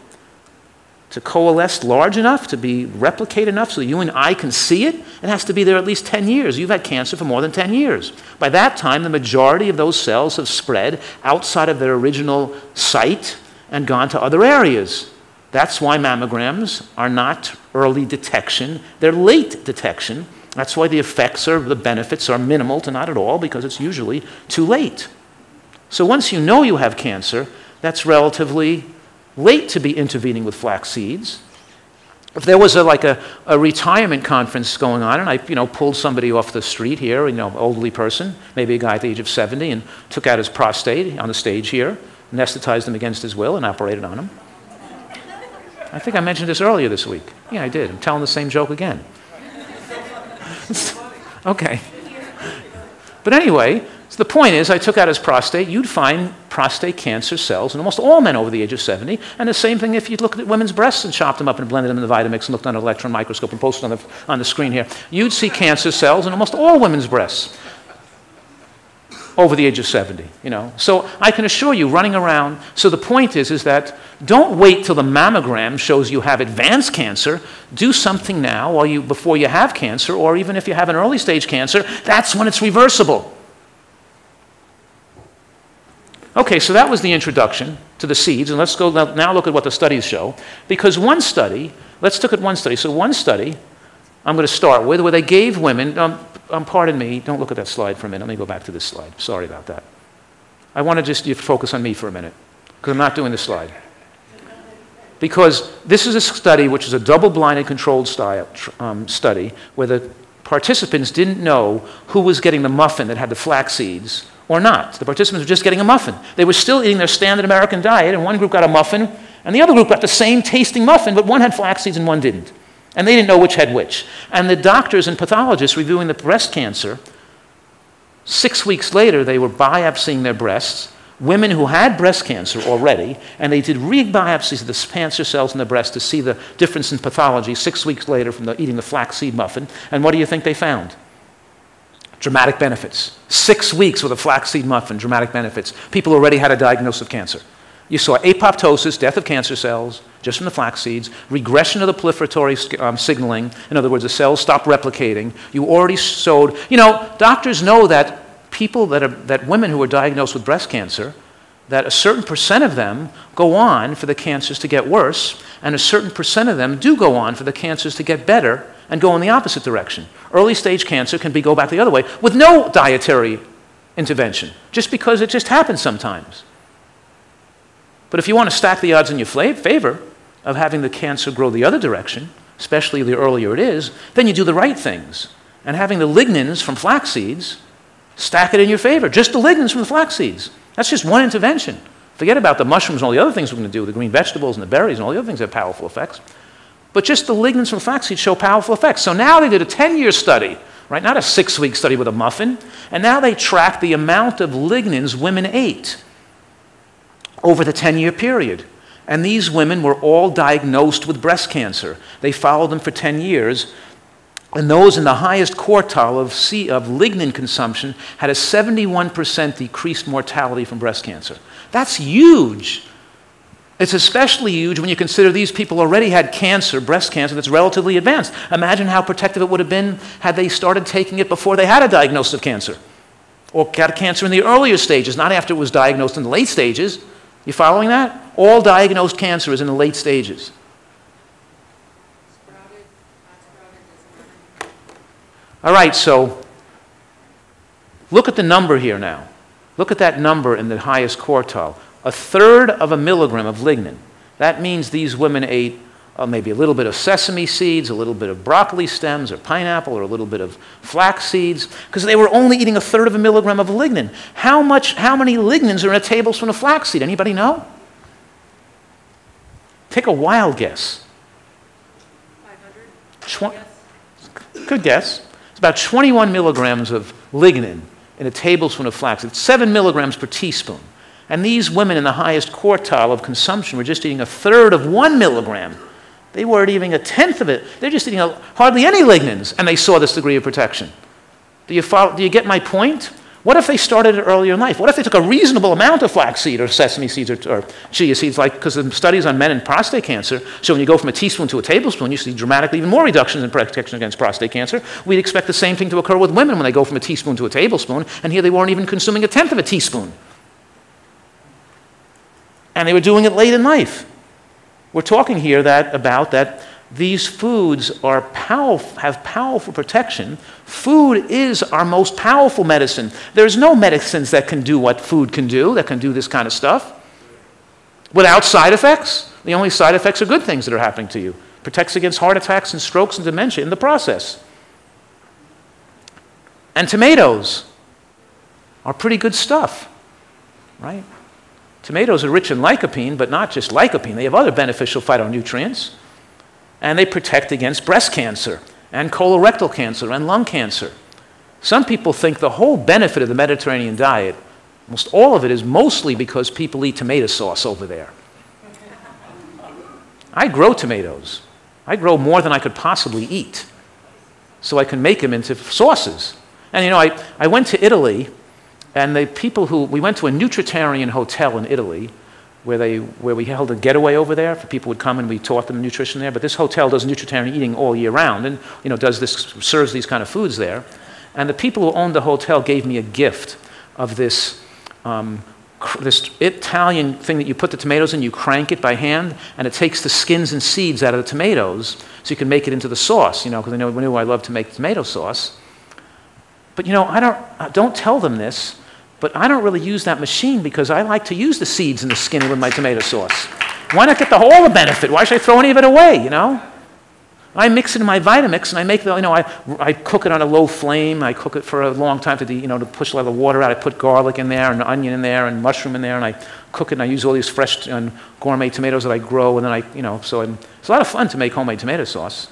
to coalesce large enough, to be replicate enough so you and I can see it, it has to be there at least 10 years. You've had cancer for more than 10 years. By that time, the majority of those cells have spread outside of their original site and gone to other areas. That's why mammograms are not early detection, they're late detection. That's why the effects or the benefits are minimal to not at all because it's usually too late. So once you know you have cancer, that's relatively late to be intervening with flax seeds. If there was a, like a, a retirement conference going on and I you know, pulled somebody off the street here, you know, elderly person, maybe a guy at the age of 70, and took out his prostate on the stage here, anesthetized him against his will, and operated on him. I think I mentioned this earlier this week. Yeah, I did. I'm telling the same joke again. okay. But anyway, so the point is, I took out his prostate. You'd find prostate cancer cells in almost all men over the age of 70. And the same thing if you looked at women's breasts and chopped them up and blended them in the Vitamix and looked on an electron microscope and posted on the, on the screen here. You'd see cancer cells in almost all women's breasts over the age of 70 you know so i can assure you running around so the point is is that don't wait till the mammogram shows you have advanced cancer do something now while you before you have cancer or even if you have an early stage cancer that's when it's reversible Okay, so that was the introduction to the seeds, and let's go now look at what the studies show. Because one study, let's look at one study. So, one study I'm going to start with where they gave women, um, um, pardon me, don't look at that slide for a minute. Let me go back to this slide. Sorry about that. I want to just focus on me for a minute because I'm not doing the slide. Because this is a study which is a double blinded controlled style, um, study where the participants didn't know who was getting the muffin that had the flax seeds or not. The participants were just getting a muffin. They were still eating their standard American diet, and one group got a muffin, and the other group got the same tasting muffin, but one had flax seeds and one didn't. And they didn't know which had which. And the doctors and pathologists reviewing the breast cancer, six weeks later, they were biopsying their breasts, women who had breast cancer already, and they did re-biopsies of the cancer cells in the breast to see the difference in pathology six weeks later from the, eating the flaxseed muffin. And what do you think they found? Dramatic benefits. Six weeks with a flaxseed muffin, dramatic benefits. People already had a diagnosis of cancer. You saw apoptosis, death of cancer cells, just from the flax seeds, regression of the proliferatory um, signaling. In other words, the cells stop replicating. You already showed, you know, doctors know that people that, are, that women who are diagnosed with breast cancer, that a certain percent of them go on for the cancers to get worse, and a certain percent of them do go on for the cancers to get better and go in the opposite direction. Early stage cancer can be go back the other way with no dietary intervention, just because it just happens sometimes. But if you want to stack the odds in your favor of having the cancer grow the other direction, especially the earlier it is, then you do the right things. And having the lignans from flax seeds, stack it in your favor. Just the lignans from the flax seeds. That's just one intervention. Forget about the mushrooms and all the other things we're going to do, the green vegetables and the berries and all the other things have powerful effects. But just the lignans from flaxseed show powerful effects. So now they did a 10 year study, right? Not a six week study with a muffin. And now they tracked the amount of lignans women ate over the 10 year period. And these women were all diagnosed with breast cancer. They followed them for 10 years. And those in the highest quartile of, C, of lignin consumption had a 71% decreased mortality from breast cancer. That's huge. It's especially huge when you consider these people already had cancer, breast cancer, that's relatively advanced. Imagine how protective it would have been had they started taking it before they had a diagnosis of cancer. Or got cancer in the earlier stages, not after it was diagnosed in the late stages. You following that? All diagnosed cancer is in the late stages. All right, so look at the number here now. Look at that number in the highest quartile a third of a milligram of lignin. That means these women ate uh, maybe a little bit of sesame seeds, a little bit of broccoli stems or pineapple, or a little bit of flax seeds, because they were only eating a third of a milligram of lignin. How, much, how many lignins are in a tablespoon of flaxseed? Anybody know? Take a wild guess. 500? Tw- good guess. It's about 21 milligrams of lignin in a tablespoon of flax. It's 7 milligrams per teaspoon. And these women in the highest quartile of consumption were just eating a third of one milligram. They weren't eating a tenth of it. They're just eating a, hardly any lignins, and they saw this degree of protection. Do you, follow, do you get my point? What if they started it earlier in life? What if they took a reasonable amount of flaxseed or sesame seeds or, or chia seeds? Like, because the studies on men and prostate cancer show when you go from a teaspoon to a tablespoon, you see dramatically even more reductions in protection against prostate cancer. We'd expect the same thing to occur with women when they go from a teaspoon to a tablespoon, and here they weren't even consuming a tenth of a teaspoon. And they were doing it late in life. We're talking here that, about that these foods are powerful, have powerful protection. Food is our most powerful medicine. There's no medicines that can do what food can do, that can do this kind of stuff. Without side effects, the only side effects are good things that are happening to you. Protects against heart attacks and strokes and dementia in the process. And tomatoes are pretty good stuff, right? Tomatoes are rich in lycopene, but not just lycopene. They have other beneficial phytonutrients and they protect against breast cancer and colorectal cancer and lung cancer. Some people think the whole benefit of the Mediterranean diet, almost all of it, is mostly because people eat tomato sauce over there. I grow tomatoes. I grow more than I could possibly eat. So I can make them into sauces. And you know, I, I went to Italy, and the people who, we went to a nutritarian hotel in Italy where, they, where we held a getaway over there for people would come and we taught them nutrition there. But this hotel does nutritarian eating all year round and you know, does this, serves these kind of foods there. And the people who owned the hotel gave me a gift of this, um, this Italian thing that you put the tomatoes in, you crank it by hand, and it takes the skins and seeds out of the tomatoes so you can make it into the sauce, you know, because I know, knew I love to make tomato sauce. But you know, I don't, don't tell them this but I don't really use that machine because I like to use the seeds and the skin with my tomato sauce. Why not get the whole benefit? Why should I throw any of it away, you know? I mix it in my Vitamix and I make the, you know, I, I cook it on a low flame. I cook it for a long time to, the, you know, to push a lot of the water out. I put garlic in there and onion in there and mushroom in there and I cook it and I use all these fresh and gourmet tomatoes that I grow and then I, you know, so I'm, it's a lot of fun to make homemade tomato sauce.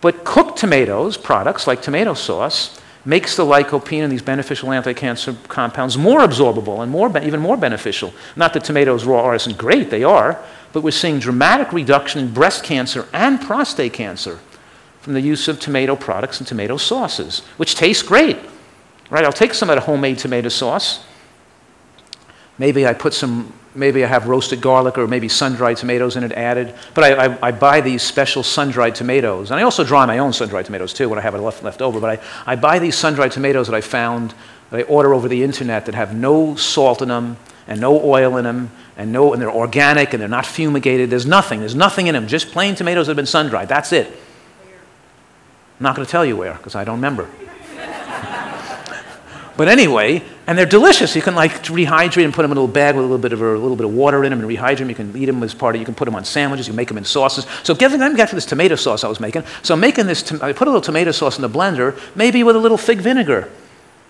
But cooked tomatoes, products like tomato sauce, makes the lycopene and these beneficial anti-cancer compounds more absorbable and more, even more beneficial. Not that tomatoes raw aren't great, they are, but we're seeing dramatic reduction in breast cancer and prostate cancer from the use of tomato products and tomato sauces, which taste great. Right, I'll take some of the homemade tomato sauce. Maybe I put some maybe I have roasted garlic or maybe sun-dried tomatoes in it added. But I, I, I buy these special sun-dried tomatoes. And I also dry my own sun-dried tomatoes too when I have it left, left over. But I, I buy these sun-dried tomatoes that I found that I order over the internet that have no salt in them and no oil in them and, no, and they're organic and they're not fumigated. There's nothing. There's nothing in them. Just plain tomatoes that have been sun-dried. That's it. I'm not going to tell you where because I don't remember. but anyway, and they're delicious. You can like rehydrate and put them in a little bag with a little bit of a, little bit of water in them and rehydrate them. You can eat them as part of. You can put them on sandwiches. You can make them in sauces. So getting them get to this tomato sauce I was making. So I'm making this. I put a little tomato sauce in the blender, maybe with a little fig vinegar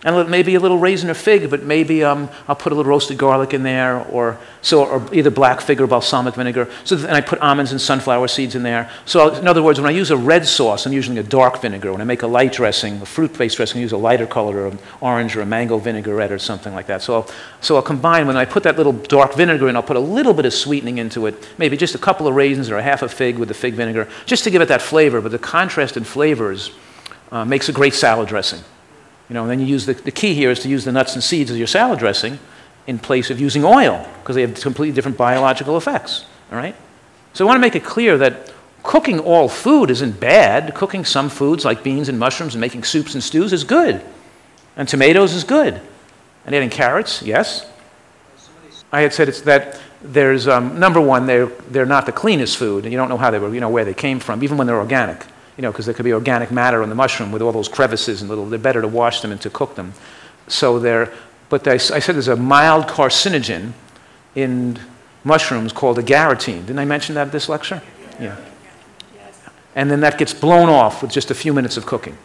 and maybe a little raisin or fig, but maybe um, I'll put a little roasted garlic in there, or, so, or either black fig or balsamic vinegar. So, and I put almonds and sunflower seeds in there. So, in other words, when I use a red sauce, I'm using a dark vinegar. When I make a light dressing, a fruit-based dressing, I use a lighter color, or an orange or a mango vinaigrette or something like that. So, I'll, so I'll combine, when I put that little dark vinegar in, I'll put a little bit of sweetening into it, maybe just a couple of raisins or a half a fig with the fig vinegar, just to give it that flavor. But the contrast in flavors uh, makes a great salad dressing. You know, and then you use the, the key here is to use the nuts and seeds as your salad dressing in place of using oil because they have completely different biological effects. All right? So I want to make it clear that cooking all food isn't bad. Cooking some foods like beans and mushrooms and making soups and stews is good. And tomatoes is good. And adding carrots, yes. I had said it's that there's, um, number one, they're, they're not the cleanest food, and you don't know how they were, you know, where they came from, even when they're organic you know, because there could be organic matter in the mushroom with all those crevices and little, they're better to wash them and to cook them. So they're, but they, I said there's a mild carcinogen in mushrooms called agaritine. Didn't I mention that at this lecture? Yeah. And then that gets blown off with just a few minutes of cooking.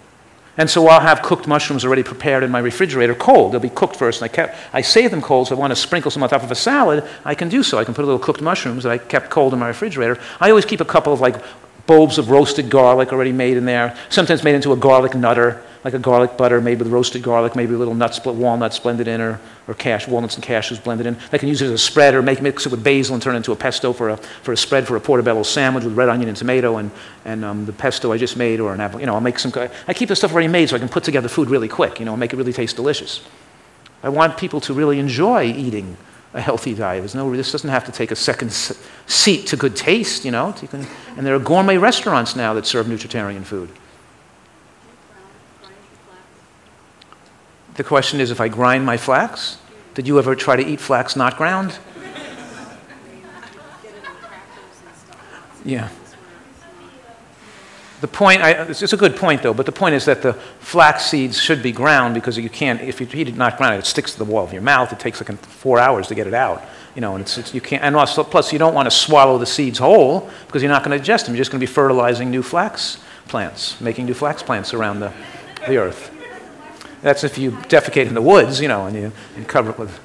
And so I'll have cooked mushrooms already prepared in my refrigerator cold. They'll be cooked first, and I, kept, I save them cold, so I want to sprinkle some on top of a salad, I can do so. I can put a little cooked mushrooms that I kept cold in my refrigerator. I always keep a couple of like bulbs of roasted garlic already made in there, sometimes made into a garlic nutter like a garlic butter made with roasted garlic, maybe a little nuts, split walnuts blended in, or, or cash, walnuts and cashews blended in. They can use it as a spread or make, mix it with basil and turn it into a pesto for a, for a spread for a portobello sandwich with red onion and tomato and, and um, the pesto I just made or an apple. You know, I'll make some, I keep the stuff already made so I can put together food really quick, you know, and make it really taste delicious. I want people to really enjoy eating a healthy diet. There's no, this doesn't have to take a second seat to good taste, you know. You can, and there are gourmet restaurants now that serve nutritarian food. The question is if I grind my flax, did you ever try to eat flax not ground? Yeah. The point, I, it's a good point though, but the point is that the flax seeds should be ground because you can't, if you eat it not ground, it sticks to the wall of your mouth. It takes like four hours to get it out. You know, and it's, it's you can't, and also, plus you don't want to swallow the seeds whole because you're not going to digest them. You're just going to be fertilizing new flax plants, making new flax plants around the, the earth. That's if you defecate in the woods, you know, and you, you cover it with.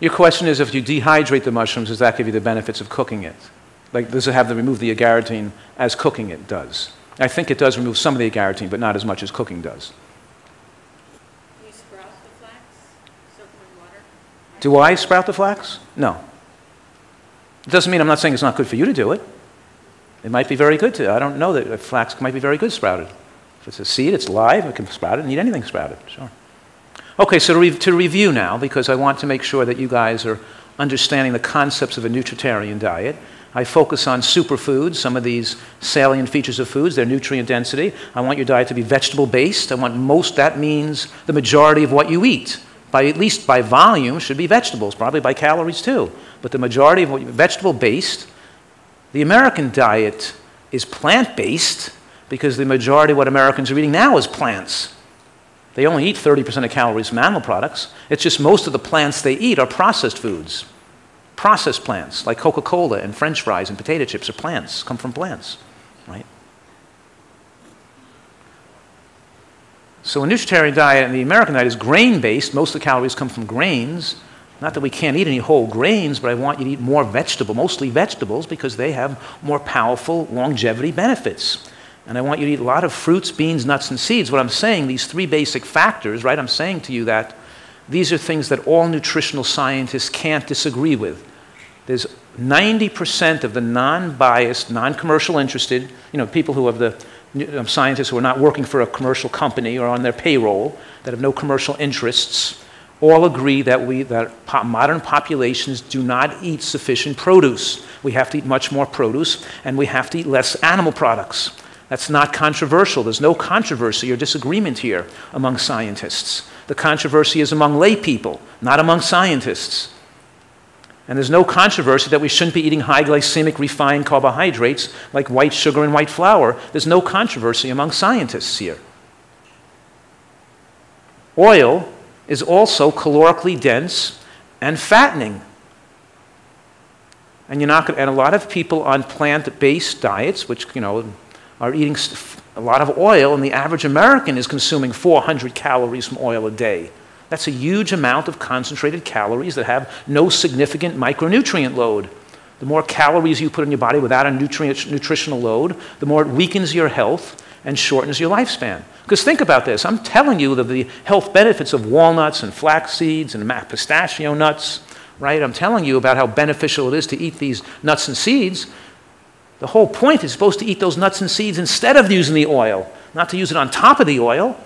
Your question is if you dehydrate the mushrooms, does that give you the benefits of cooking it? Like, does it have to remove the agaritine as cooking it does? I think it does remove some of the agaritine, but not as much as cooking does. Do you sprout the flax? Soak in water? Do I sprout the flax? No. It doesn't mean I'm not saying it's not good for you to do it. It might be very good to. I don't know that flax might be very good sprouted. If it's a seed, it's live, it can sprout it, need anything sprouted, sure. Okay, so to, re to review now, because I want to make sure that you guys are understanding the concepts of a nutritarian diet. I focus on superfoods, some of these salient features of foods, their nutrient density. I want your diet to be vegetable based. I want most, that means the majority of what you eat, by at least by volume, should be vegetables, probably by calories too. But the majority of what you, vegetable based. The American diet is plant based, because the majority of what Americans are eating now is plants. They only eat 30% of calories from animal products. It's just most of the plants they eat are processed foods. Processed plants, like Coca Cola and French fries and potato chips, are plants, come from plants, right? So, a nutritarian diet and the American diet is grain based. Most of the calories come from grains. Not that we can't eat any whole grains, but I want you to eat more vegetable, mostly vegetables, because they have more powerful longevity benefits. And I want you to eat a lot of fruits, beans, nuts, and seeds. What I'm saying, these three basic factors, right? I'm saying to you that these are things that all nutritional scientists can't disagree with. There's 90% of the non biased, non commercial interested, you know, people who have the scientists who are not working for a commercial company or on their payroll, that have no commercial interests, all agree that, we, that modern populations do not eat sufficient produce. We have to eat much more produce, and we have to eat less animal products. That's not controversial. There's no controversy or disagreement here among scientists. The controversy is among lay people, not among scientists. And there's no controversy that we shouldn't be eating high glycemic refined carbohydrates like white sugar and white flour. There's no controversy among scientists here. Oil is also calorically dense and fattening. And, you're not gonna, and a lot of people on plant based diets, which, you know, are eating a lot of oil, and the average American is consuming 400 calories from oil a day. That's a huge amount of concentrated calories that have no significant micronutrient load. The more calories you put in your body without a nutrient, nutritional load, the more it weakens your health and shortens your lifespan. Because think about this I'm telling you that the health benefits of walnuts and flax seeds and pistachio nuts, right? I'm telling you about how beneficial it is to eat these nuts and seeds. The whole point is supposed to eat those nuts and seeds instead of using the oil, not to use it on top of the oil.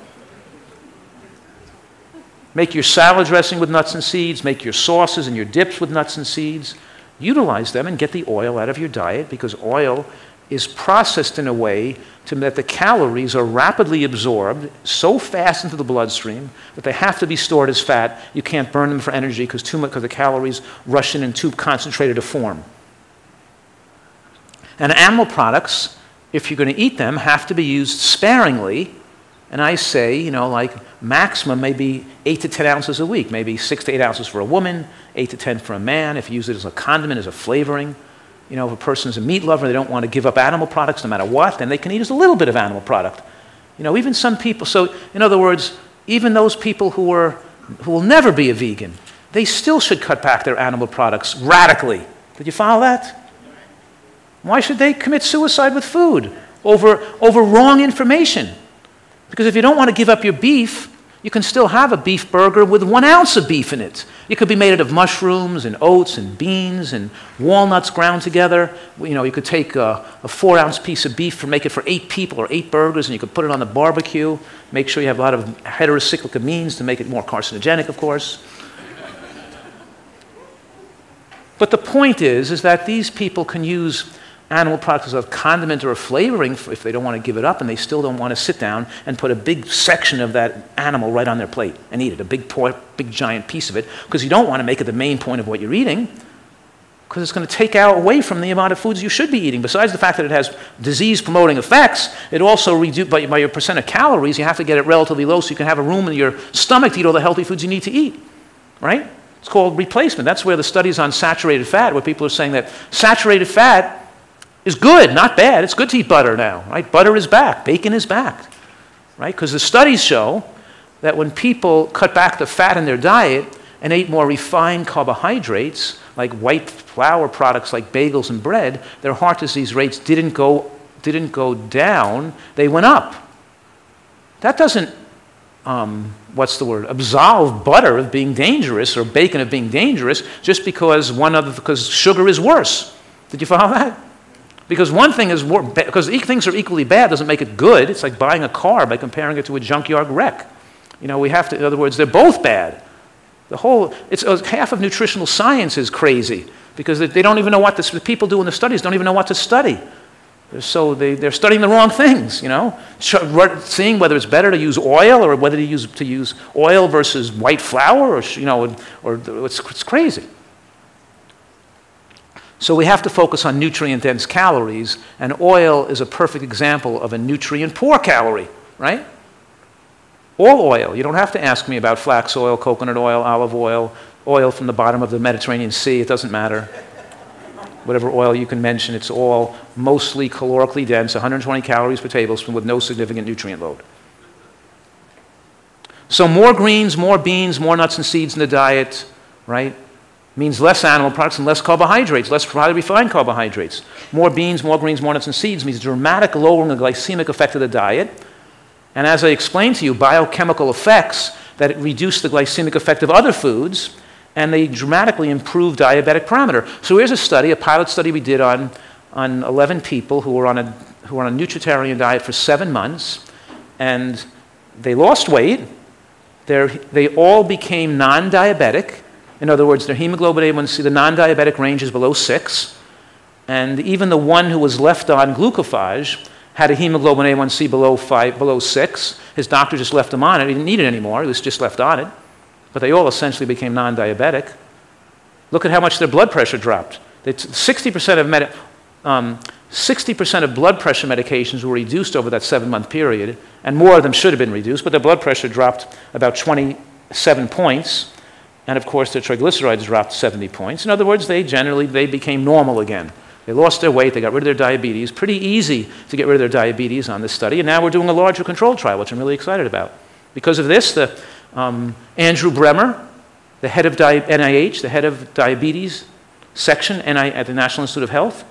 Make your salad dressing with nuts and seeds, make your sauces and your dips with nuts and seeds. Utilize them and get the oil out of your diet because oil is processed in a way to, that the calories are rapidly absorbed so fast into the bloodstream that they have to be stored as fat. You can't burn them for energy because too much because the calories rush in in too concentrated a form. And animal products, if you're going to eat them, have to be used sparingly. And I say, you know, like maximum maybe 8 to 10 ounces a week, maybe 6 to 8 ounces for a woman, 8 to 10 for a man, if you use it as a condiment, as a flavoring. You know, if a person's a meat lover, they don't want to give up animal products no matter what, then they can eat just a little bit of animal product. You know, even some people, so in other words, even those people who, are, who will never be a vegan, they still should cut back their animal products radically. Did you follow that? Why should they commit suicide with food over, over wrong information? Because if you don't want to give up your beef, you can still have a beef burger with one ounce of beef in it. It could be made out of mushrooms and oats and beans and walnuts ground together. You know, you could take a, a four ounce piece of beef and make it for eight people or eight burgers, and you could put it on the barbecue. Make sure you have a lot of heterocyclic amines to make it more carcinogenic, of course. But the point is, is that these people can use animal products as a condiment or a flavoring if they don't want to give it up and they still don't want to sit down and put a big section of that animal right on their plate and eat it, a big, big giant piece of it, because you don't want to make it the main point of what you're eating because it's going to take out away from the amount of foods you should be eating. Besides the fact that it has disease promoting effects, it also reduces by, by your percent of calories, you have to get it relatively low so you can have a room in your stomach to eat all the healthy foods you need to eat, right? It's called replacement. That's where the studies on saturated fat, where people are saying that saturated fat is good, not bad. It's good to eat butter now, right? Butter is back, bacon is back, right? Because the studies show that when people cut back the fat in their diet and ate more refined carbohydrates, like white flour products like bagels and bread, their heart disease rates didn't go, didn't go down, they went up. That doesn't, um, what's the word, absolve butter of being dangerous or bacon of being dangerous just because one of because sugar is worse. Did you follow that? Because one thing is, more, because things are equally bad doesn't make it good. It's like buying a car by comparing it to a junkyard wreck. You know, we have to, in other words, they're both bad. The whole, it's uh, half of nutritional science is crazy because they, don't even know what the, the people doing the studies don't even know what to study. So they, they're studying the wrong things, you know, seeing whether it's better to use oil or whether to use, to use oil versus white flour or, you know, or, or it's, it's crazy. So we have to focus on nutrient dense calories, and oil is a perfect example of a nutrient poor calorie, right? All oil. You don't have to ask me about flax oil, coconut oil, olive oil, oil from the bottom of the Mediterranean Sea, it doesn't matter. Whatever oil you can mention, it's all mostly calorically dense, 120 calories per tablespoon with no significant nutrient load. So more greens, more beans, more nuts and seeds in the diet, right? Means less animal products and less carbohydrates, less highly refined carbohydrates. More beans, more greens, more nuts and seeds means dramatic lowering of the glycemic effect of the diet. And as I explained to you, biochemical effects that reduce the glycemic effect of other foods, and they dramatically improve diabetic parameter. So here's a study, a pilot study we did on, on 11 people who were on, a, who were on a nutritarian diet for seven months, and they lost weight. They're, they all became non-diabetic, in other words, their hemoglobin A1C, the non diabetic range is below 6. And even the one who was left on glucophage had a hemoglobin A1C below, five, below 6. His doctor just left him on it. He didn't need it anymore, he was just left on it. But they all essentially became non diabetic. Look at how much their blood pressure dropped. 60% of, med- um, 60% of blood pressure medications were reduced over that seven month period, and more of them should have been reduced, but their blood pressure dropped about 27 points and of course their triglycerides dropped 70 points. In other words, they generally they became normal again. They lost their weight, they got rid of their diabetes. Pretty easy to get rid of their diabetes on this study, and now we're doing a larger control trial, which I'm really excited about. Because of this, the, um, Andrew Bremer, the head of NIH, the head of diabetes section at the National Institute of Health,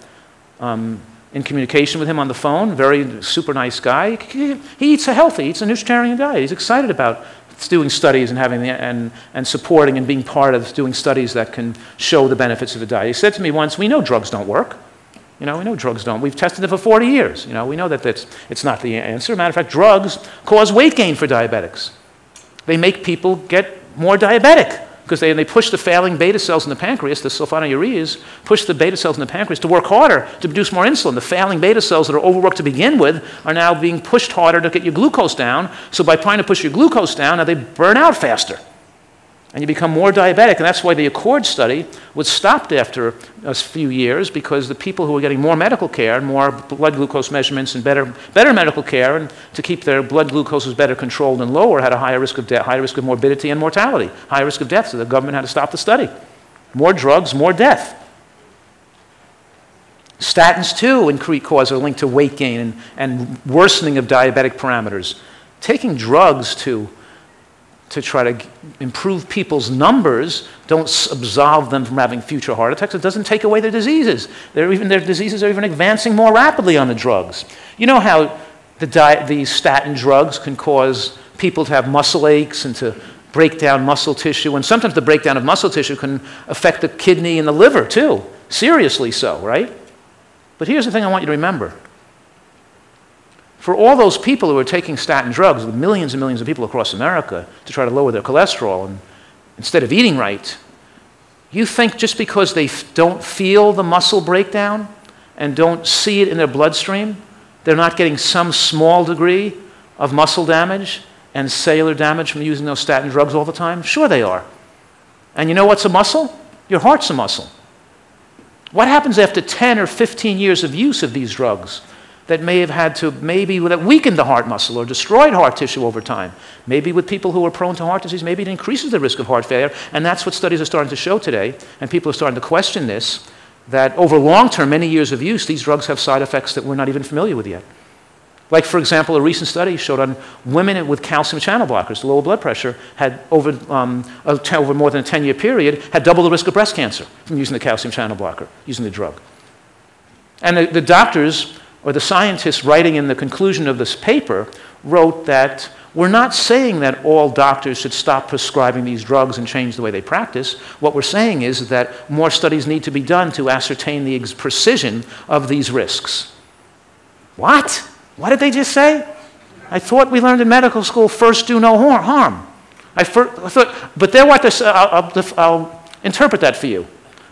um, in communication with him on the phone, very super nice guy. He, eats a healthy, he eats a nutritarian diet. He's excited about doing studies and, having the, and, and supporting and being part of doing studies that can show the benefits of the diet. He said to me once, we know drugs don't work. You know, we know drugs don't. We've tested it for 40 years. You know, we know that that's, it's not the answer. Matter of fact, drugs cause weight gain for diabetics. They make people get more diabetic because they, they push the failing beta cells in the pancreas, the sulfonylureas, push the beta cells in the pancreas to work harder to produce more insulin. The failing beta cells that are overworked to begin with are now being pushed harder to get your glucose down. So by trying to push your glucose down, now they burn out faster and you become more diabetic. And that's why the Accord study was stopped after a few years because the people who were getting more medical care, and more blood glucose measurements, and better, better medical care, and to keep their blood glucoses better controlled and lower, had a higher risk of death, higher risk of morbidity and mortality, higher risk of death. So the government had to stop the study. More drugs, more death. Statins, too, increase cause are linked to weight gain and, and worsening of diabetic parameters. Taking drugs to, to try to improve people's numbers don't absolve them from having future heart attacks. It doesn't take away their diseases. They're even, their diseases are even advancing more rapidly on the drugs. You know how the, di- the statin drugs can cause people to have muscle aches and to break down muscle tissue, and sometimes the breakdown of muscle tissue can affect the kidney and the liver, too. Seriously so, right? But here's the thing I want you to remember. For all those people who are taking statin drugs, the millions and millions of people across America, to try to lower their cholesterol, and instead of eating right, you think just because they don't feel the muscle breakdown and don't see it in their bloodstream, they're not getting some small degree of muscle damage and cellular damage from using those statin drugs all the time? Sure, they are. And you know what's a muscle? Your heart's a muscle. What happens after 10 or 15 years of use of these drugs that may have had to, maybe that weakened the heart muscle or destroyed heart tissue over time? Maybe with people who are prone to heart disease, maybe it increases the risk of heart failure. And that's what studies are starting to show today. And people are starting to question this that over long term, many years of use, these drugs have side effects that we're not even familiar with yet. Like, for example, a recent study showed on women with calcium channel blockers, lower blood pressure, had over, um, over more than a 10 year period, had double the risk of breast cancer from using the calcium channel blocker, using the drug. And the, the doctors or the scientists writing in the conclusion of this paper wrote that we're not saying that all doctors should stop prescribing these drugs and change the way they practice. What we're saying is that more studies need to be done to ascertain the precision of these risks. What? What did they just say? I thought we learned in medical school first do no harm. I, I thought, but they're what this, uh, uh, I'll, I'll, I'll, interpret that for you.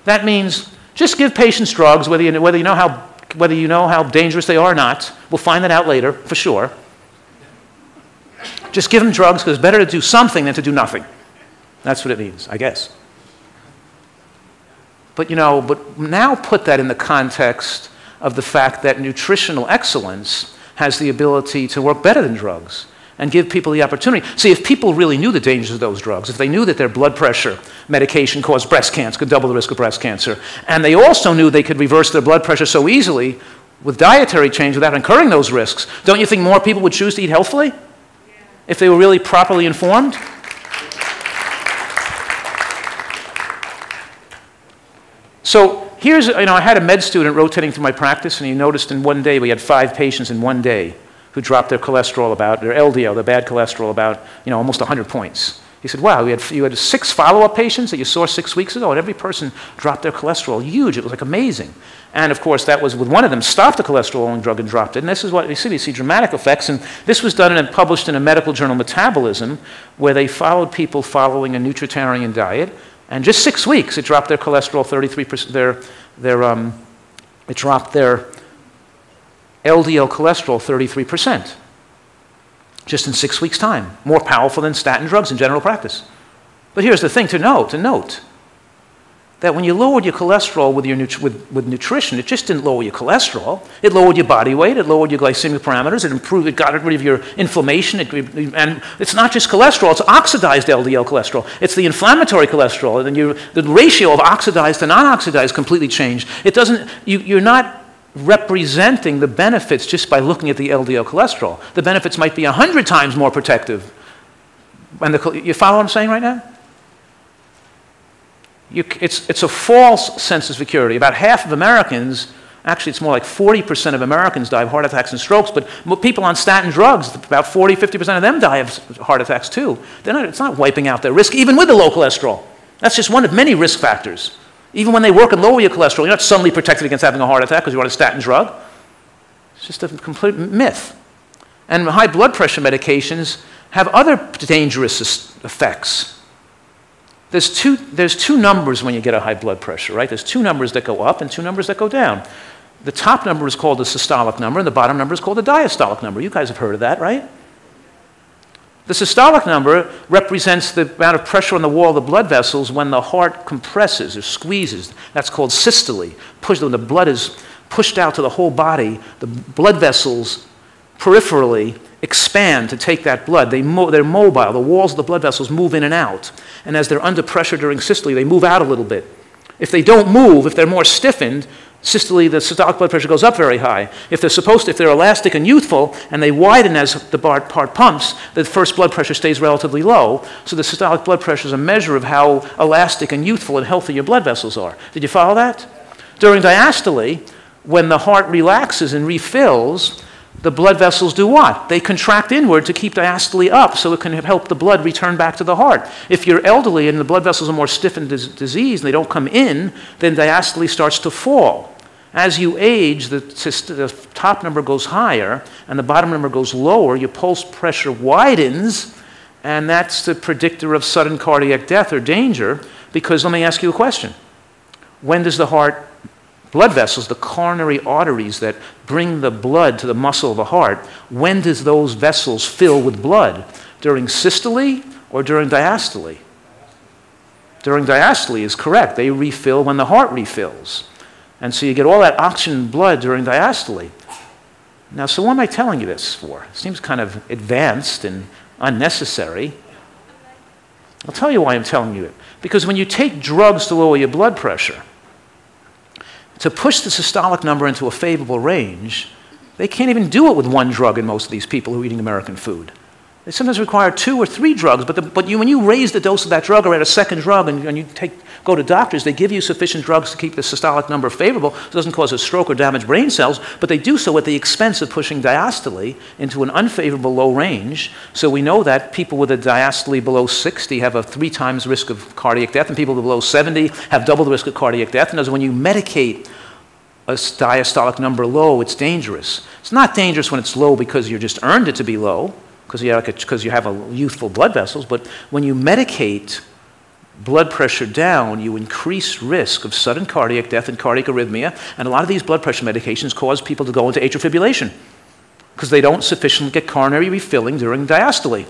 That means just give patients drugs, whether you, whether, you know how, whether you know how dangerous they are or not. We'll find that out later, for sure. Just give them drugs because it's better to do something than to do nothing. That's what it means, I guess. But you know, but now put that in the context of the fact that nutritional excellence has the ability to work better than drugs and give people the opportunity. See, if people really knew the dangers of those drugs, if they knew that their blood pressure medication caused breast cancer, could double the risk of breast cancer, and they also knew they could reverse their blood pressure so easily with dietary change without incurring those risks, don't you think more people would choose to eat healthfully if they were really properly informed? So here's, you know, I had a med student rotating through my practice, and he noticed in one day we had five patients in one day who dropped their cholesterol about, their LDL, their bad cholesterol about, you know, almost 100 points. He said, wow, you had, you had six follow-up patients that you saw six weeks ago, and every person dropped their cholesterol huge. It was like amazing. And of course, that was with one of them stopped the cholesterol-lowering drug and dropped it. And this is what you see. You see dramatic effects. And this was done and published in a medical journal, Metabolism, where they followed people following a nutritarian diet and just six weeks, it dropped their cholesterol 33%, their, their, um, it dropped their LDL cholesterol 33%. Just in six weeks' time. More powerful than statin drugs in general practice. But here's the thing to note, to note that when you lowered your cholesterol with, your with, with nutrition, it just didn't lower your cholesterol. It lowered your body weight, it lowered your glycemic parameters, it improved, it got rid of your inflammation. It, and it's not just cholesterol, it's oxidized LDL cholesterol. It's the inflammatory cholesterol. And then you, the ratio of oxidized to non oxidized completely changed. It doesn't, you, you're not representing the benefits just by looking at the LDL cholesterol. The benefits might be 100 times more protective. And the, you follow what I'm saying right now? You, it's, it's a false sense of security. About half of Americans, actually, it's more like 40% of Americans die of heart attacks and strokes, but people on statin drugs, about 40, 50% of them die of heart attacks too. Not, it's not wiping out their risk, even with the low cholesterol. That's just one of many risk factors. Even when they work and lower your cholesterol, you're not suddenly protected against having a heart attack because you're on a statin drug. It's just a complete myth. And high blood pressure medications have other dangerous effects there's two, there's two numbers when you get a high blood pressure, right? There's two numbers that go up and two numbers that go down. The top number is called the systolic number, and the bottom number is called the diastolic number. You guys have heard of that, right? The systolic number represents the amount of pressure on the wall of the blood vessels when the heart compresses or squeezes. That's called systole. Push, when the blood is pushed out to the whole body, the blood vessels peripherally expand to take that blood. They mo- they're mobile. The walls of the blood vessels move in and out. And as they're under pressure during systole, they move out a little bit. If they don't move, if they're more stiffened, systole, the systolic blood pressure goes up very high. If they're supposed to, if they're elastic and youthful and they widen as the part pumps, the first blood pressure stays relatively low. So the systolic blood pressure is a measure of how elastic and youthful and healthy your blood vessels are. Did you follow that? During diastole, when the heart relaxes and refills, the blood vessels do what? They contract inward to keep diastole up so it can help the blood return back to the heart. If you're elderly and the blood vessels are more stiff and dis- diseased and they don't come in, then diastole starts to fall. As you age, the, the top number goes higher and the bottom number goes lower. Your pulse pressure widens, and that's the predictor of sudden cardiac death or danger. Because let me ask you a question When does the heart blood vessels, the coronary arteries that bring the blood to the muscle of the heart, when does those vessels fill with blood? During systole or during diastole? During diastole is correct. They refill when the heart refills. And so you get all that oxygen blood during diastole. Now, so what am I telling you this for? It seems kind of advanced and unnecessary. I'll tell you why I'm telling you it. Because when you take drugs to lower your blood pressure, to push the systolic number into a favorable range, they can't even do it with one drug in most of these people who are eating American food. They sometimes require two or three drugs, but, the, but you, when you raise the dose of that drug or add a second drug and, and you take, go to doctors, they give you sufficient drugs to keep the systolic number favorable so it doesn't cause a stroke or damage brain cells, but they do so at the expense of pushing diastole into an unfavorable low range. So we know that people with a diastole below 60 have a three times risk of cardiac death, and people below 70 have double the risk of cardiac death. And as when you medicate a diastolic number low, it's dangerous. It's not dangerous when it's low because you just earned it to be low because you, you have a youthful blood vessels, but when you medicate blood pressure down, you increase risk of sudden cardiac death and cardiac arrhythmia, and a lot of these blood pressure medications cause people to go into atrial fibrillation because they don't sufficiently get coronary refilling during diastole.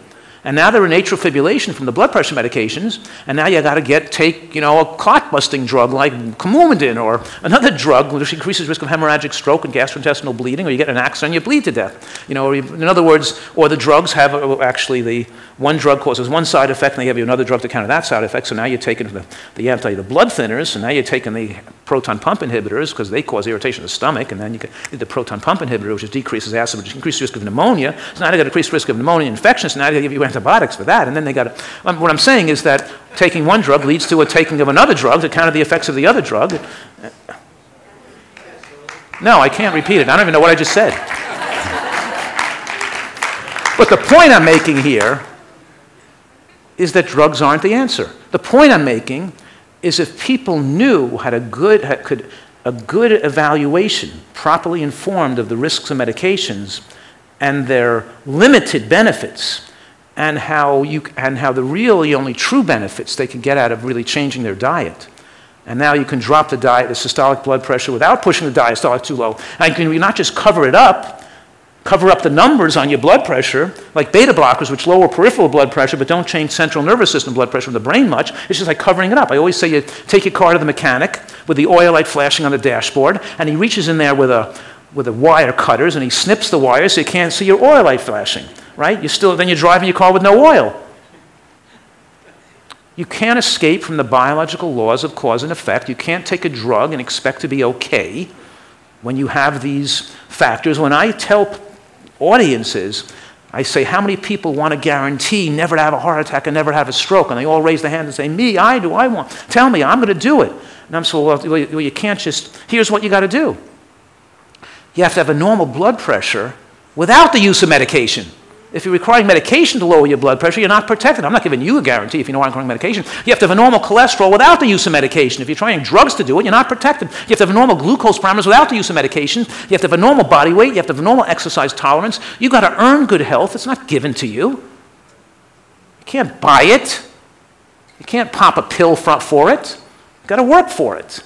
And now they're in atrial fibrillation from the blood pressure medications, and now you got to get take you know a clot busting drug like Coumadin or another drug which increases risk of hemorrhagic stroke and gastrointestinal bleeding, or you get an accident and you bleed to death. You know, in other words, or the drugs have uh, actually the one drug causes one side effect, and they give you another drug to counter that side effect. So now you're taking the, the anti the blood thinners, and now you're taking the proton pump inhibitors because they cause irritation of the stomach, and then you get the proton pump inhibitor, which decreases acid, which increases risk of pneumonia. So now they got increased risk of pneumonia infections. So now they give you antibiotics for that, and then they got to. Um, what I'm saying is that taking one drug leads to a taking of another drug to counter the effects of the other drug. No, I can't repeat it. I don't even know what I just said. But the point I'm making here is that drugs aren't the answer. The point I'm making is if people knew, had a good, had, could, a good evaluation, properly informed of the risks of medications and their limited benefits, and how, you, and how the really only true benefits they can get out of really changing their diet. And now you can drop the diet, the systolic blood pressure without pushing the diastolic too low. And you can not just cover it up, cover up the numbers on your blood pressure, like beta blockers, which lower peripheral blood pressure but don't change central nervous system blood pressure in the brain much. It's just like covering it up. I always say you take your car to the mechanic with the oil light flashing on the dashboard, and he reaches in there with a with the wire cutters and he snips the wire so you can't see your oil light flashing right? You still, then you're driving your car with no oil. You can't escape from the biological laws of cause and effect. You can't take a drug and expect to be okay when you have these factors. When I tell audiences, I say, How many people want to guarantee never to have a heart attack and never have a stroke? And they all raise their hand and say, Me, I do, I want. Tell me, I'm going to do it. And I'm so, well, well you can't just, here's what you got to do. You have to have a normal blood pressure without the use of medication. If you're requiring medication to lower your blood pressure, you're not protected. I'm not giving you a guarantee if you know I'm requiring medication. You have to have a normal cholesterol without the use of medication. If you're trying drugs to do it, you're not protected. You have to have a normal glucose parameters without the use of medication. You have to have a normal body weight. You have to have a normal exercise tolerance. You've got to earn good health. It's not given to you. You can't buy it. You can't pop a pill for it. You've got to work for it.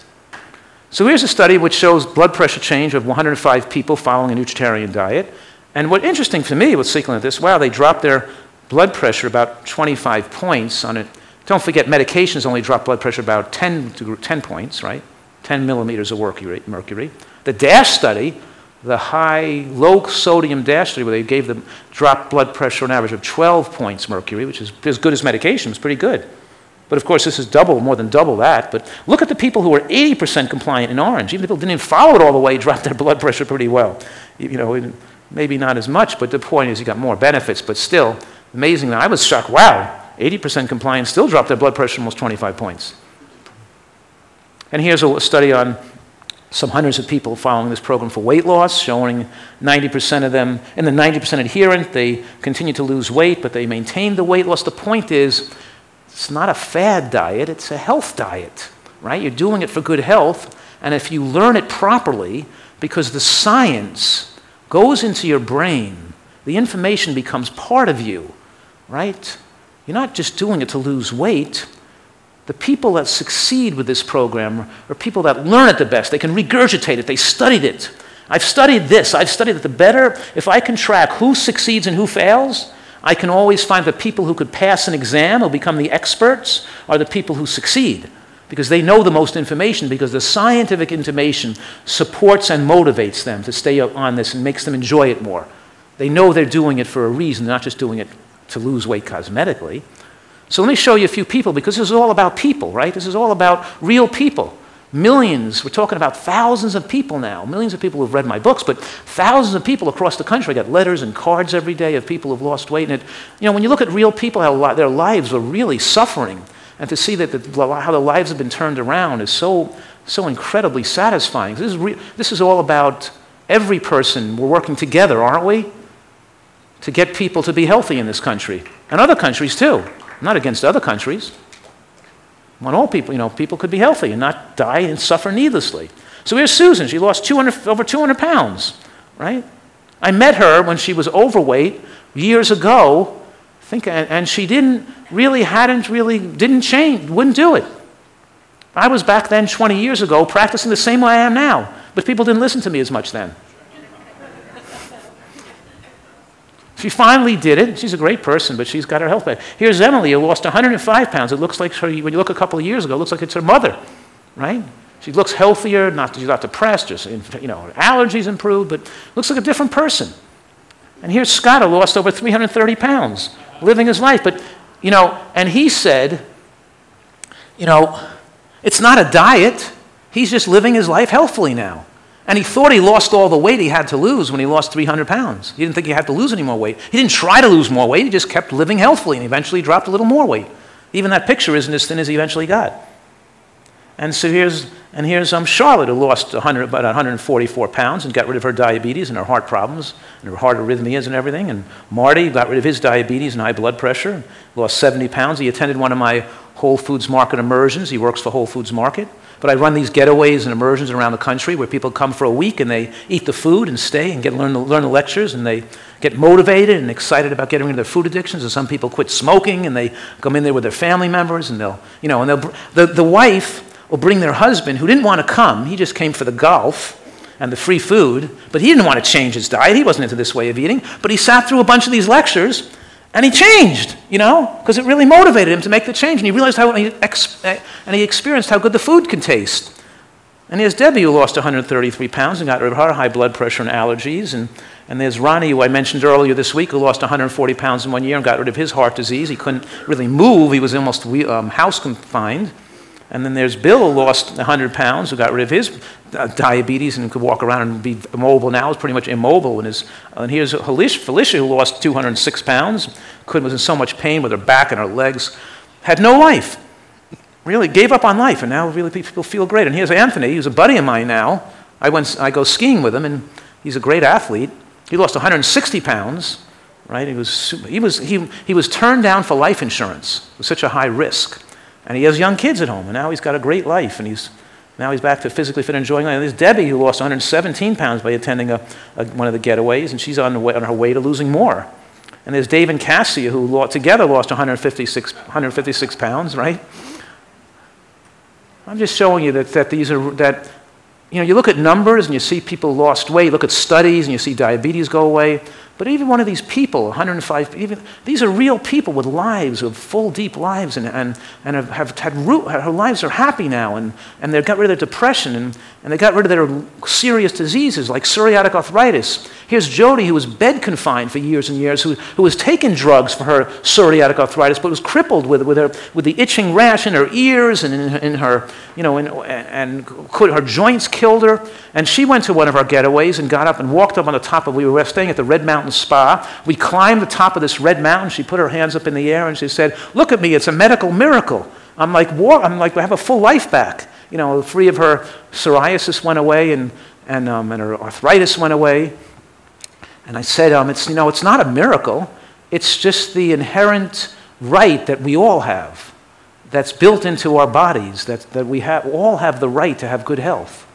So here's a study which shows blood pressure change of 105 people following a nutritarian diet. And what interesting to me was seeing this, wow, they dropped their blood pressure about 25 points on it. Don't forget, medications only drop blood pressure about 10, 10 points, right? 10 millimeters of mercury. The DASH study, the high, low sodium DASH study, where they gave them drop blood pressure on average of 12 points mercury, which is as good as medication, it's pretty good. But of course, this is double, more than double that. But look at the people who are 80% compliant in orange. Even people who didn't even follow it all the way dropped their blood pressure pretty well. You know, maybe not as much, but the point is you got more benefits. But still, amazing. I was shocked. Wow, 80% compliant still dropped their blood pressure almost 25 points. And here's a study on some hundreds of people following this program for weight loss, showing 90% of them, and the 90% adherent, they continue to lose weight, but they maintain the weight loss. The point is, it's not a fad diet, it's a health diet, right? You're doing it for good health, and if you learn it properly, because the science goes into your brain, the information becomes part of you, right? You're not just doing it to lose weight. The people that succeed with this program are people that learn it the best. They can regurgitate it, they studied it. I've studied this, I've studied it. The better, if I can track who succeeds and who fails, I can always find the people who could pass an exam or become the experts are the people who succeed because they know the most information because the scientific information supports and motivates them to stay on this and makes them enjoy it more. They know they're doing it for a reason, not just doing it to lose weight cosmetically. So let me show you a few people because this is all about people, right? This is all about real people. Millions, we're talking about thousands of people now, millions of people who've read my books, but thousands of people across the country. I get letters and cards every day of people who've lost weight. And it, you know, when you look at real people, how their lives are really suffering, and to see that the, how their lives have been turned around is so, so incredibly satisfying. This is, this is all about every person. We're working together, aren't we? To get people to be healthy in this country, and other countries too. I'm not against other countries. I want all people, you know, people could be healthy and not die and suffer needlessly. So here's Susan. She lost 200, over 200 pounds, right? I met her when she was overweight years ago, think, and she didn't really, hadn't really, didn't change, wouldn't do it. I was back then 20 years ago practicing the same way I am now, but people didn't listen to me as much then. She finally did it. She's a great person, but she's got her health back. Here's Emily, who lost 105 pounds. It looks like her, when you look a couple of years ago, it looks like it's her mother, right? She looks healthier, not, she's not depressed, just, you know, her allergies improved, but looks like a different person. And here's Scott, who lost over 330 pounds, living his life. But, you know, and he said, you know, it's not a diet. He's just living his life healthfully now. And he thought he lost all the weight he had to lose when he lost 300 pounds. He didn't think he had to lose any more weight. He didn't try to lose more weight, he just kept living healthfully and eventually dropped a little more weight. Even that picture isn't as thin as he eventually got. And so here's, and here's um, Charlotte, who lost 100, about 144 pounds and got rid of her diabetes and her heart problems and her heart arrhythmias and everything. And Marty got rid of his diabetes and high blood pressure, and lost 70 pounds. He attended one of my Whole Foods Market immersions. He works for Whole Foods Market. But I run these getaways and immersions around the country where people come for a week and they eat the food and stay and get learn the, learn the lectures and they get motivated and excited about getting rid of their food addictions. And some people quit smoking and they come in there with their family members and they'll, you know, and they'll, the, the wife will bring their husband who didn't want to come. He just came for the golf and the free food, but he didn't want to change his diet. He wasn't into this way of eating. But he sat through a bunch of these lectures and he changed, you know, because it really motivated him to make the change. And he realized how, he ex- and he experienced how good the food can taste. And there's Debbie, who lost 133 pounds and got rid of her high blood pressure and allergies. And, and there's Ronnie, who I mentioned earlier this week, who lost 140 pounds in one year and got rid of his heart disease. He couldn't really move, he was almost um, house confined. And then there's Bill, who lost 100 pounds, who got rid of his uh, diabetes and could walk around and be immobile now, is pretty much immobile. And, his, uh, and here's Felicia, who lost 206 pounds, could, was in so much pain with her back and her legs, had no life. Really gave up on life, and now really people feel great. And here's Anthony, who's a buddy of mine now. I, went, I go skiing with him, and he's a great athlete. He lost 160 pounds, right? He was, he was, he, he was turned down for life insurance. It was such a high risk. And he has young kids at home, and now he's got a great life, and he's now he's back to physically fit and enjoying life. And there's Debbie, who lost 117 pounds by attending a, a, one of the getaways, and she's on, way, on her way to losing more. And there's Dave and Cassia, who together lost 156, 156 pounds, right? I'm just showing you that, that these are, that, you know, you look at numbers and you see people lost weight, you look at studies and you see diabetes go away. But even one of these people, 105, even, these are real people with lives, with full, deep lives, and, and, and have, have had root, her lives are happy now, and, and they've got rid of their depression, and, and they got rid of their serious diseases like psoriatic arthritis. Here's Jody, who was bed confined for years and years, who, who was taking drugs for her psoriatic arthritis, but was crippled with, with, her, with the itching rash in her ears and in, in her, you know, in, and could, her joints killed her. And she went to one of our getaways and got up and walked up on the top of, we were staying at the Red Mountain Spa. We climbed the top of this red mountain. She put her hands up in the air and she said, Look at me, it's a medical miracle. I'm like, war, I'm like, I have a full life back. You know, three of her psoriasis went away and, and, um, and her arthritis went away. And I said, um, it's, you know, it's not a miracle. It's just the inherent right that we all have that's built into our bodies, that, that we have, all have the right to have good health.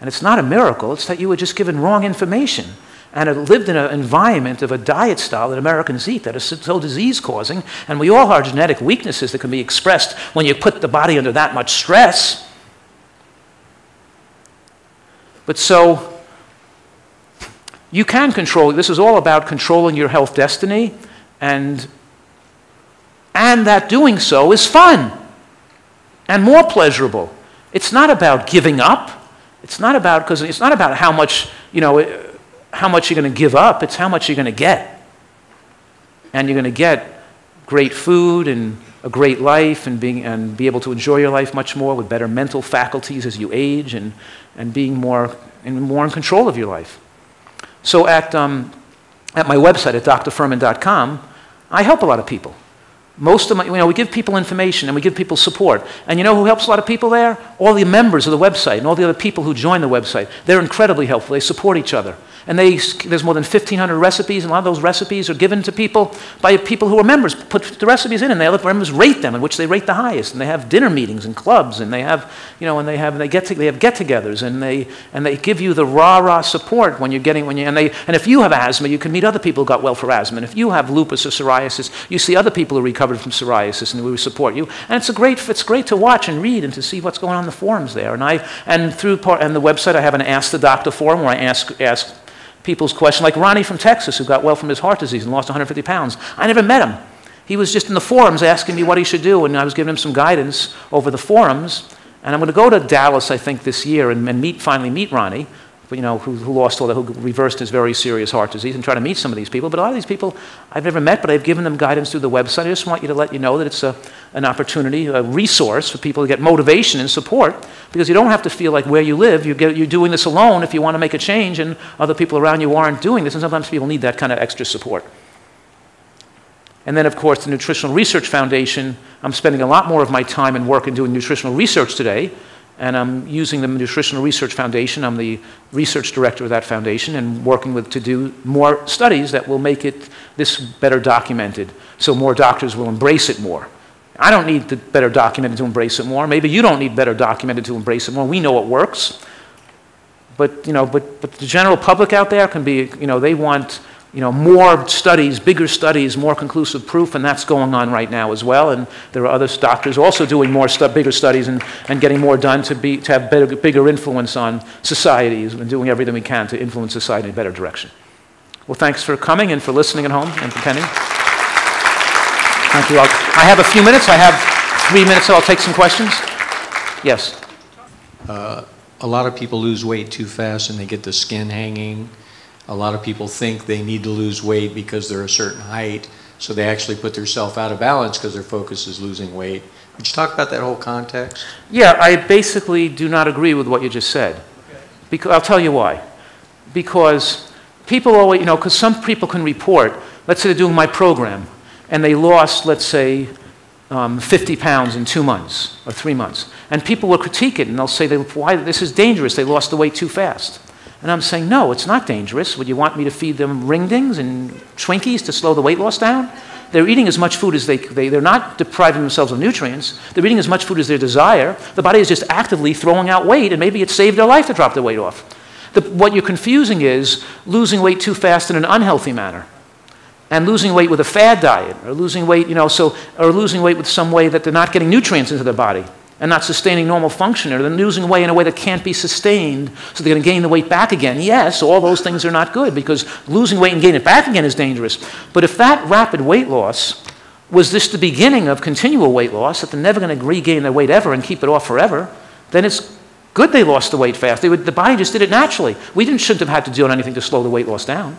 And it's not a miracle, it's that you were just given wrong information and have lived in an environment of a diet style that Americans eat that is so disease causing. And we all have genetic weaknesses that can be expressed when you put the body under that much stress. But so, you can control, this is all about controlling your health destiny, and, and that doing so is fun and more pleasurable. It's not about giving up. It's not about, because it's not about how much, you know, how much you're going to give up, it's how much you're going to get. And you're going to get great food and a great life and, being, and be able to enjoy your life much more with better mental faculties as you age and, and being more, and more in control of your life. So at, um, at my website at drfuhrman.com, I help a lot of people. Most of my, you know, we give people information and we give people support. And you know who helps a lot of people there? All the members of the website and all the other people who join the website. They're incredibly helpful. They support each other. And they, there's more than 1,500 recipes, and a lot of those recipes are given to people by people who are members. Put the recipes in, and they let members rate them, in which they rate the highest. And they have dinner meetings and clubs, and they have, you know, and they have, and they get, to, they have get-togethers, and they, and they give you the rah-rah support when you're getting, when you, and they, and if you have asthma, you can meet other people who got well for asthma. And if you have lupus or psoriasis, you see other people who recovered from psoriasis, and we support you. And it's a great, it's great to watch and read and to see what's going on in the forums there. And I, and through part, and the website, I have an Ask the Doctor forum where I ask, ask people's questions, like Ronnie from Texas, who got well from his heart disease and lost 150 pounds. I never met him. He was just in the forums asking me what he should do, and I was giving him some guidance over the forums. And I'm going to go to Dallas, I think, this year and, and meet, finally meet Ronnie you know, who, who lost all that, who reversed his very serious heart disease, and try to meet some of these people. But a lot of these people I've never met, but I've given them guidance through the website. I just want you to let you know that it's a, an opportunity, a resource for people to get motivation and support, because you don't have to feel like where you live, you get, you're doing this alone if you want to make a change, and other people around you aren't doing this, and sometimes people need that kind of extra support. And then, of course, the Nutritional Research Foundation, I'm spending a lot more of my time and work in doing nutritional research today and I'm using the Nutritional Research Foundation. I'm the research director of that foundation and working with to do more studies that will make it this better documented so more doctors will embrace it more. I don't need the better documented to embrace it more. Maybe you don't need better documented to embrace it more. We know it works. But, you know, but, but the general public out there can be, you know, they want you know, more studies, bigger studies, more conclusive proof, and that's going on right now as well. And there are other doctors also doing more stu bigger studies and, and getting more done to, be, to have better, bigger influence on societies and doing everything we can to influence society in a better direction. Well, thanks for coming and for listening at home and attending. Thank you. I'll, I have a few minutes. I have three minutes, so I'll take some questions. Yes. Uh, a lot of people lose weight too fast and they get the skin hanging a lot of people think they need to lose weight because they're a certain height, so they actually put themselves out of balance because their focus is losing weight. Would you talk about that whole context? Yeah, I basically do not agree with what you just said. Okay. Because, I'll tell you why. Because people always, you know, because some people can report, let's say they're doing my program, and they lost, let's say, um, 50 pounds in two months or three months. And people will critique it, and they'll say, they, why, this is dangerous, they lost the weight too fast. And I'm saying, no, it's not dangerous. Would you want me to feed them Ring Dings and Twinkies to slow the weight loss down? They're eating as much food as they, they, they're not depriving themselves of nutrients. They're eating as much food as they desire. The body is just actively throwing out weight, and maybe it saved their life to drop the weight off. The, what you're confusing is losing weight too fast in an unhealthy manner and losing weight with a fad diet or losing weight, you know, so, or losing weight with some way that they're not getting nutrients into their body. And not sustaining normal function, or they're losing weight in a way that can't be sustained, so they're going to gain the weight back again. Yes, all those things are not good because losing weight and gaining it back again is dangerous. But if that rapid weight loss was this the beginning of continual weight loss, that they're never going to regain their weight ever and keep it off forever, then it's good they lost the weight fast. Would, the body just did it naturally. We didn't, shouldn't have had to do anything to slow the weight loss down.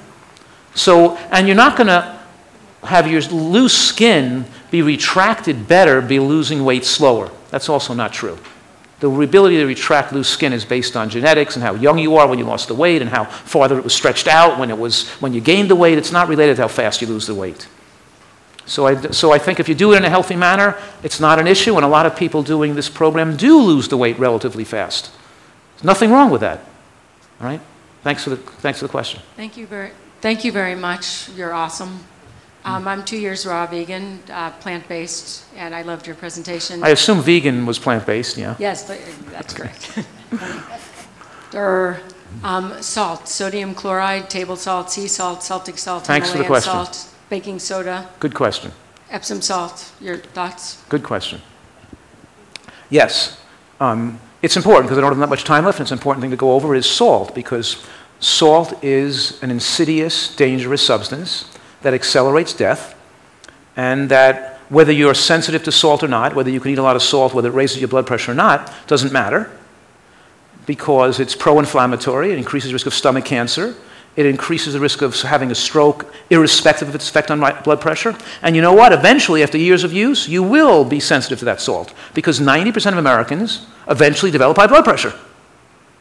So, and you're not going to have your loose skin be retracted better by losing weight slower. That's also not true. The ability to retract loose skin is based on genetics and how young you are when you lost the weight and how farther it was stretched out when, it was, when you gained the weight. It's not related to how fast you lose the weight. So I, so I think if you do it in a healthy manner, it's not an issue, and a lot of people doing this program do lose the weight relatively fast. There's nothing wrong with that. All right? Thanks for the, thanks for the question. Thank you very, thank you very much. You're awesome. Um, I'm two years raw vegan, uh, plant-based, and I loved your presentation. I assume vegan was plant-based, yeah? Yes, that's correct. Or um, salt, sodium chloride, table salt, sea salt, Celtic salt, Thanks for the Himalayan question. salt, baking soda, Good question. Epsom salt. Your thoughts? Good question. Yes. Um, it's important because I don't have that much time left, and it's an important thing to go over is salt because salt is an insidious, dangerous substance that accelerates death, and that whether you're sensitive to salt or not, whether you can eat a lot of salt, whether it raises your blood pressure or not, doesn't matter because it's pro inflammatory, it increases risk of stomach cancer, it increases the risk of having a stroke, irrespective of its effect on blood pressure. And you know what? Eventually, after years of use, you will be sensitive to that salt because 90% of Americans eventually develop high blood pressure.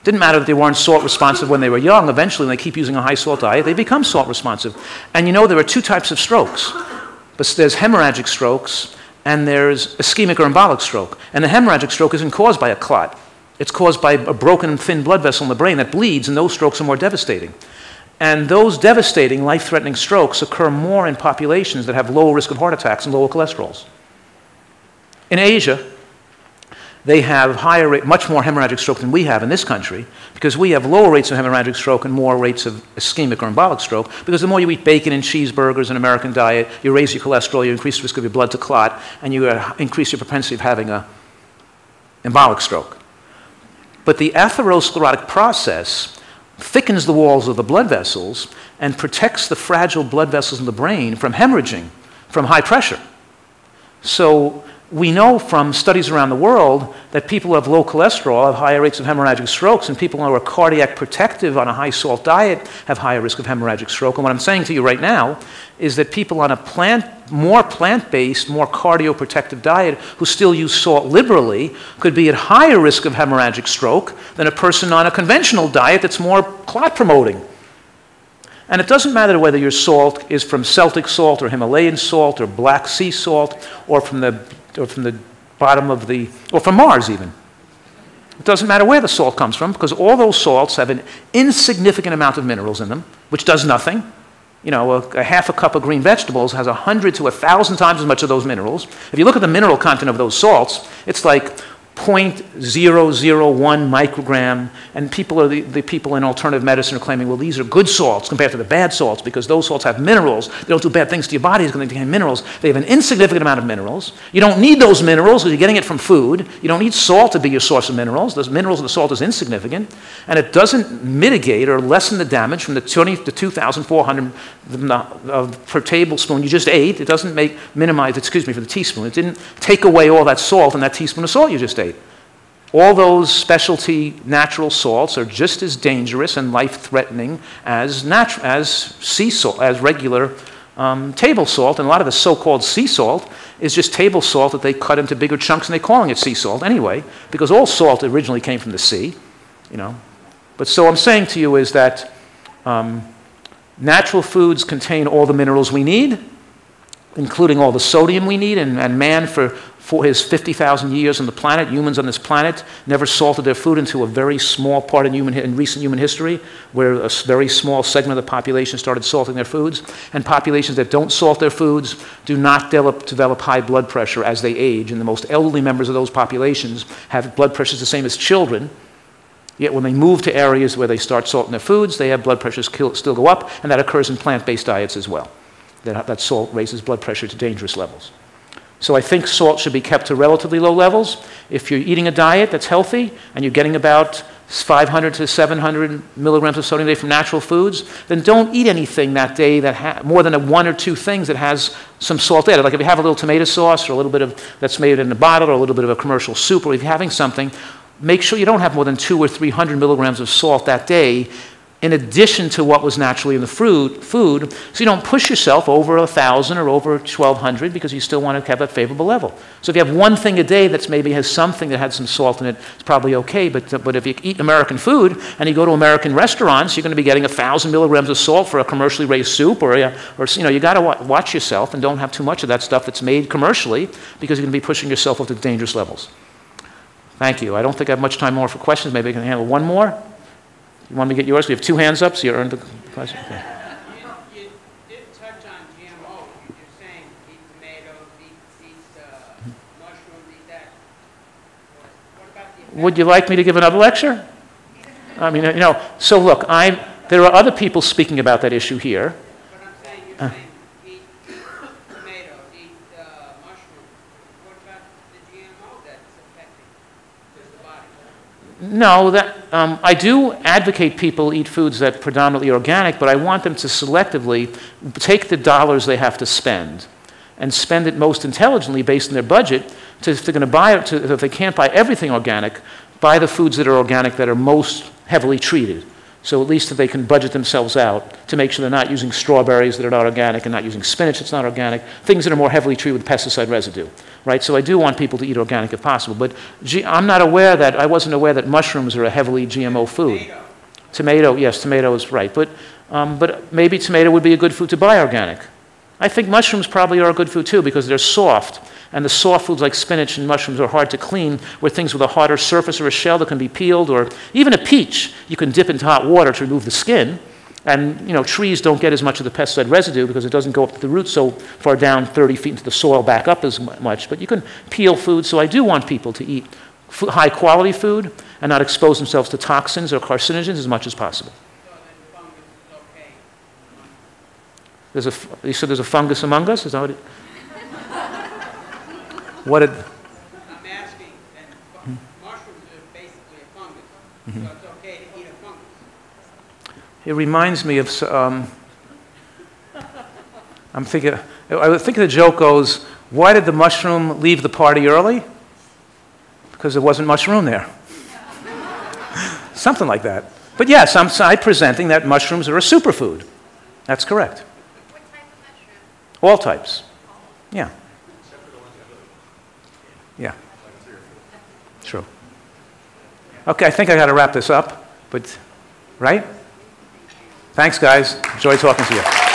Didn't matter that they weren't salt responsive when they were young. Eventually, when they keep using a high salt diet, they become salt responsive. And you know there are two types of strokes. But there's hemorrhagic strokes and there's ischemic or embolic stroke. And the hemorrhagic stroke isn't caused by a clot. It's caused by a broken thin blood vessel in the brain that bleeds, and those strokes are more devastating. And those devastating, life threatening strokes occur more in populations that have lower risk of heart attacks and lower cholesterols. In Asia, they have higher rate, much more hemorrhagic stroke than we have in this country because we have lower rates of hemorrhagic stroke and more rates of ischemic or embolic stroke because the more you eat bacon and cheeseburgers in American diet, you raise your cholesterol, you increase the risk of your blood to clot, and you uh, increase your propensity of having a embolic stroke. But the atherosclerotic process thickens the walls of the blood vessels and protects the fragile blood vessels in the brain from hemorrhaging from high pressure. So we know from studies around the world that people who have low cholesterol have higher rates of hemorrhagic strokes, and people who are cardiac protective on a high salt diet have higher risk of hemorrhagic stroke. And what I'm saying to you right now is that people on a plant, more plant based, more cardioprotective diet who still use salt liberally could be at higher risk of hemorrhagic stroke than a person on a conventional diet that's more clot promoting. And it doesn't matter whether your salt is from Celtic salt or Himalayan salt or Black Sea salt or from the or from the bottom of the, or from Mars even. It doesn't matter where the salt comes from because all those salts have an insignificant amount of minerals in them, which does nothing. You know, a, a half a cup of green vegetables has 100 to 1,000 times as much of those minerals. If you look at the mineral content of those salts, it's like 0.001 microgram, and people are the, the people in alternative medicine are claiming, well, these are good salts compared to the bad salts because those salts have minerals. They don't do bad things to your body because they contain minerals. They have an insignificant amount of minerals. You don't need those minerals because you're getting it from food. You don't need salt to be your source of minerals. Those minerals in the salt is insignificant, and it doesn't mitigate or lessen the damage from the 20 to 2,400 uh, per tablespoon you just ate. It doesn't make minimize. Excuse me for the teaspoon. It didn't take away all that salt in that teaspoon of salt you just ate. All those specialty natural salts are just as dangerous and life-threatening as, natu- as sea salt, as regular um, table salt. And a lot of the so-called sea salt is just table salt that they cut into bigger chunks and they're calling it sea salt anyway, because all salt originally came from the sea, you know. But so I'm saying to you is that um, natural foods contain all the minerals we need, including all the sodium we need, and, and man for for his 50,000 years on the planet, humans on this planet never salted their food into a very small part in, human, in recent human history, where a very small segment of the population started salting their foods. And populations that don't salt their foods do not develop, develop high blood pressure as they age. And the most elderly members of those populations have blood pressures the same as children. Yet when they move to areas where they start salting their foods, they have blood pressures still go up, and that occurs in plant based diets as well. That, that salt raises blood pressure to dangerous levels. So I think salt should be kept to relatively low levels. If you're eating a diet that's healthy and you're getting about 500 to 700 milligrams of sodium a day from natural foods, then don't eat anything that day that ha- more than one or two things that has some salt added. Like if you have a little tomato sauce or a little bit of that's made in a bottle or a little bit of a commercial soup, or if you're having something, make sure you don't have more than two or 300 milligrams of salt that day in addition to what was naturally in the fruit, food, so you don't push yourself over 1,000 or over 1,200 because you still want to have a favorable level. So if you have one thing a day that's maybe has something that had some salt in it, it's probably okay. But, uh, but if you eat American food and you go to American restaurants, you're going to be getting 1,000 milligrams of salt for a commercially raised soup, or, a, or you know, you got to wa- watch yourself and don't have too much of that stuff that's made commercially because you're going to be pushing yourself up to dangerous levels. Thank you. I don't think I have much time more for questions. Maybe I can handle one more. You want me to get yours? We have two hands up, so you earned the question. Okay. You, you did touch on GMO. You're saying eat tomatoes, eat, eat uh, mushrooms, eat that. What Would you like me to give another lecture? I mean, you know, so look, I, there are other people speaking about that issue here. But I'm saying you're saying eat tomatoes, eat uh, mushrooms. What about the GMO that's affecting just the body? No, that, um, I do advocate people eat foods that predominantly organic, but I want them to selectively take the dollars they have to spend and spend it most intelligently based on their budget. To, if they're going to buy, to, if they can't buy everything organic, buy the foods that are organic that are most heavily treated. So at least that they can budget themselves out to make sure they're not using strawberries that are not organic and not using spinach that's not organic, things that are more heavily treated with pesticide residue, right? So I do want people to eat organic if possible. But I'm not aware that, I wasn't aware that mushrooms are a heavily GMO food. Tomato. Tomato, yes, tomato is right. But, um, but maybe tomato would be a good food to buy organic. I think mushrooms probably are a good food too because they're soft. And the soft foods like spinach and mushrooms are hard to clean, where things with a harder surface or a shell that can be peeled, or even a peach, you can dip into hot water to remove the skin. And you know, trees don't get as much of the pesticide residue because it doesn't go up to the roots so far down 30 feet into the soil back up as much. But you can peel food, so I do want people to eat high quality food and not expose themselves to toxins or carcinogens as much as possible. There's a, you said there's a fungus among us? Is that what it? What did, I'm asking, and mushrooms are basically a fungus. So it's okay to eat a fungus. it reminds me of, um, I'm thinking, I was thinking the joke goes, why did the mushroom leave the party early? Because there wasn't much room there. Something like that. But yes, I'm, I'm presenting that mushrooms are a superfood. That's correct. What type of mushroom? All types. Yeah. Yeah. True. Okay, I think I got to wrap this up, but, right? Thanks, guys. Enjoy talking to you.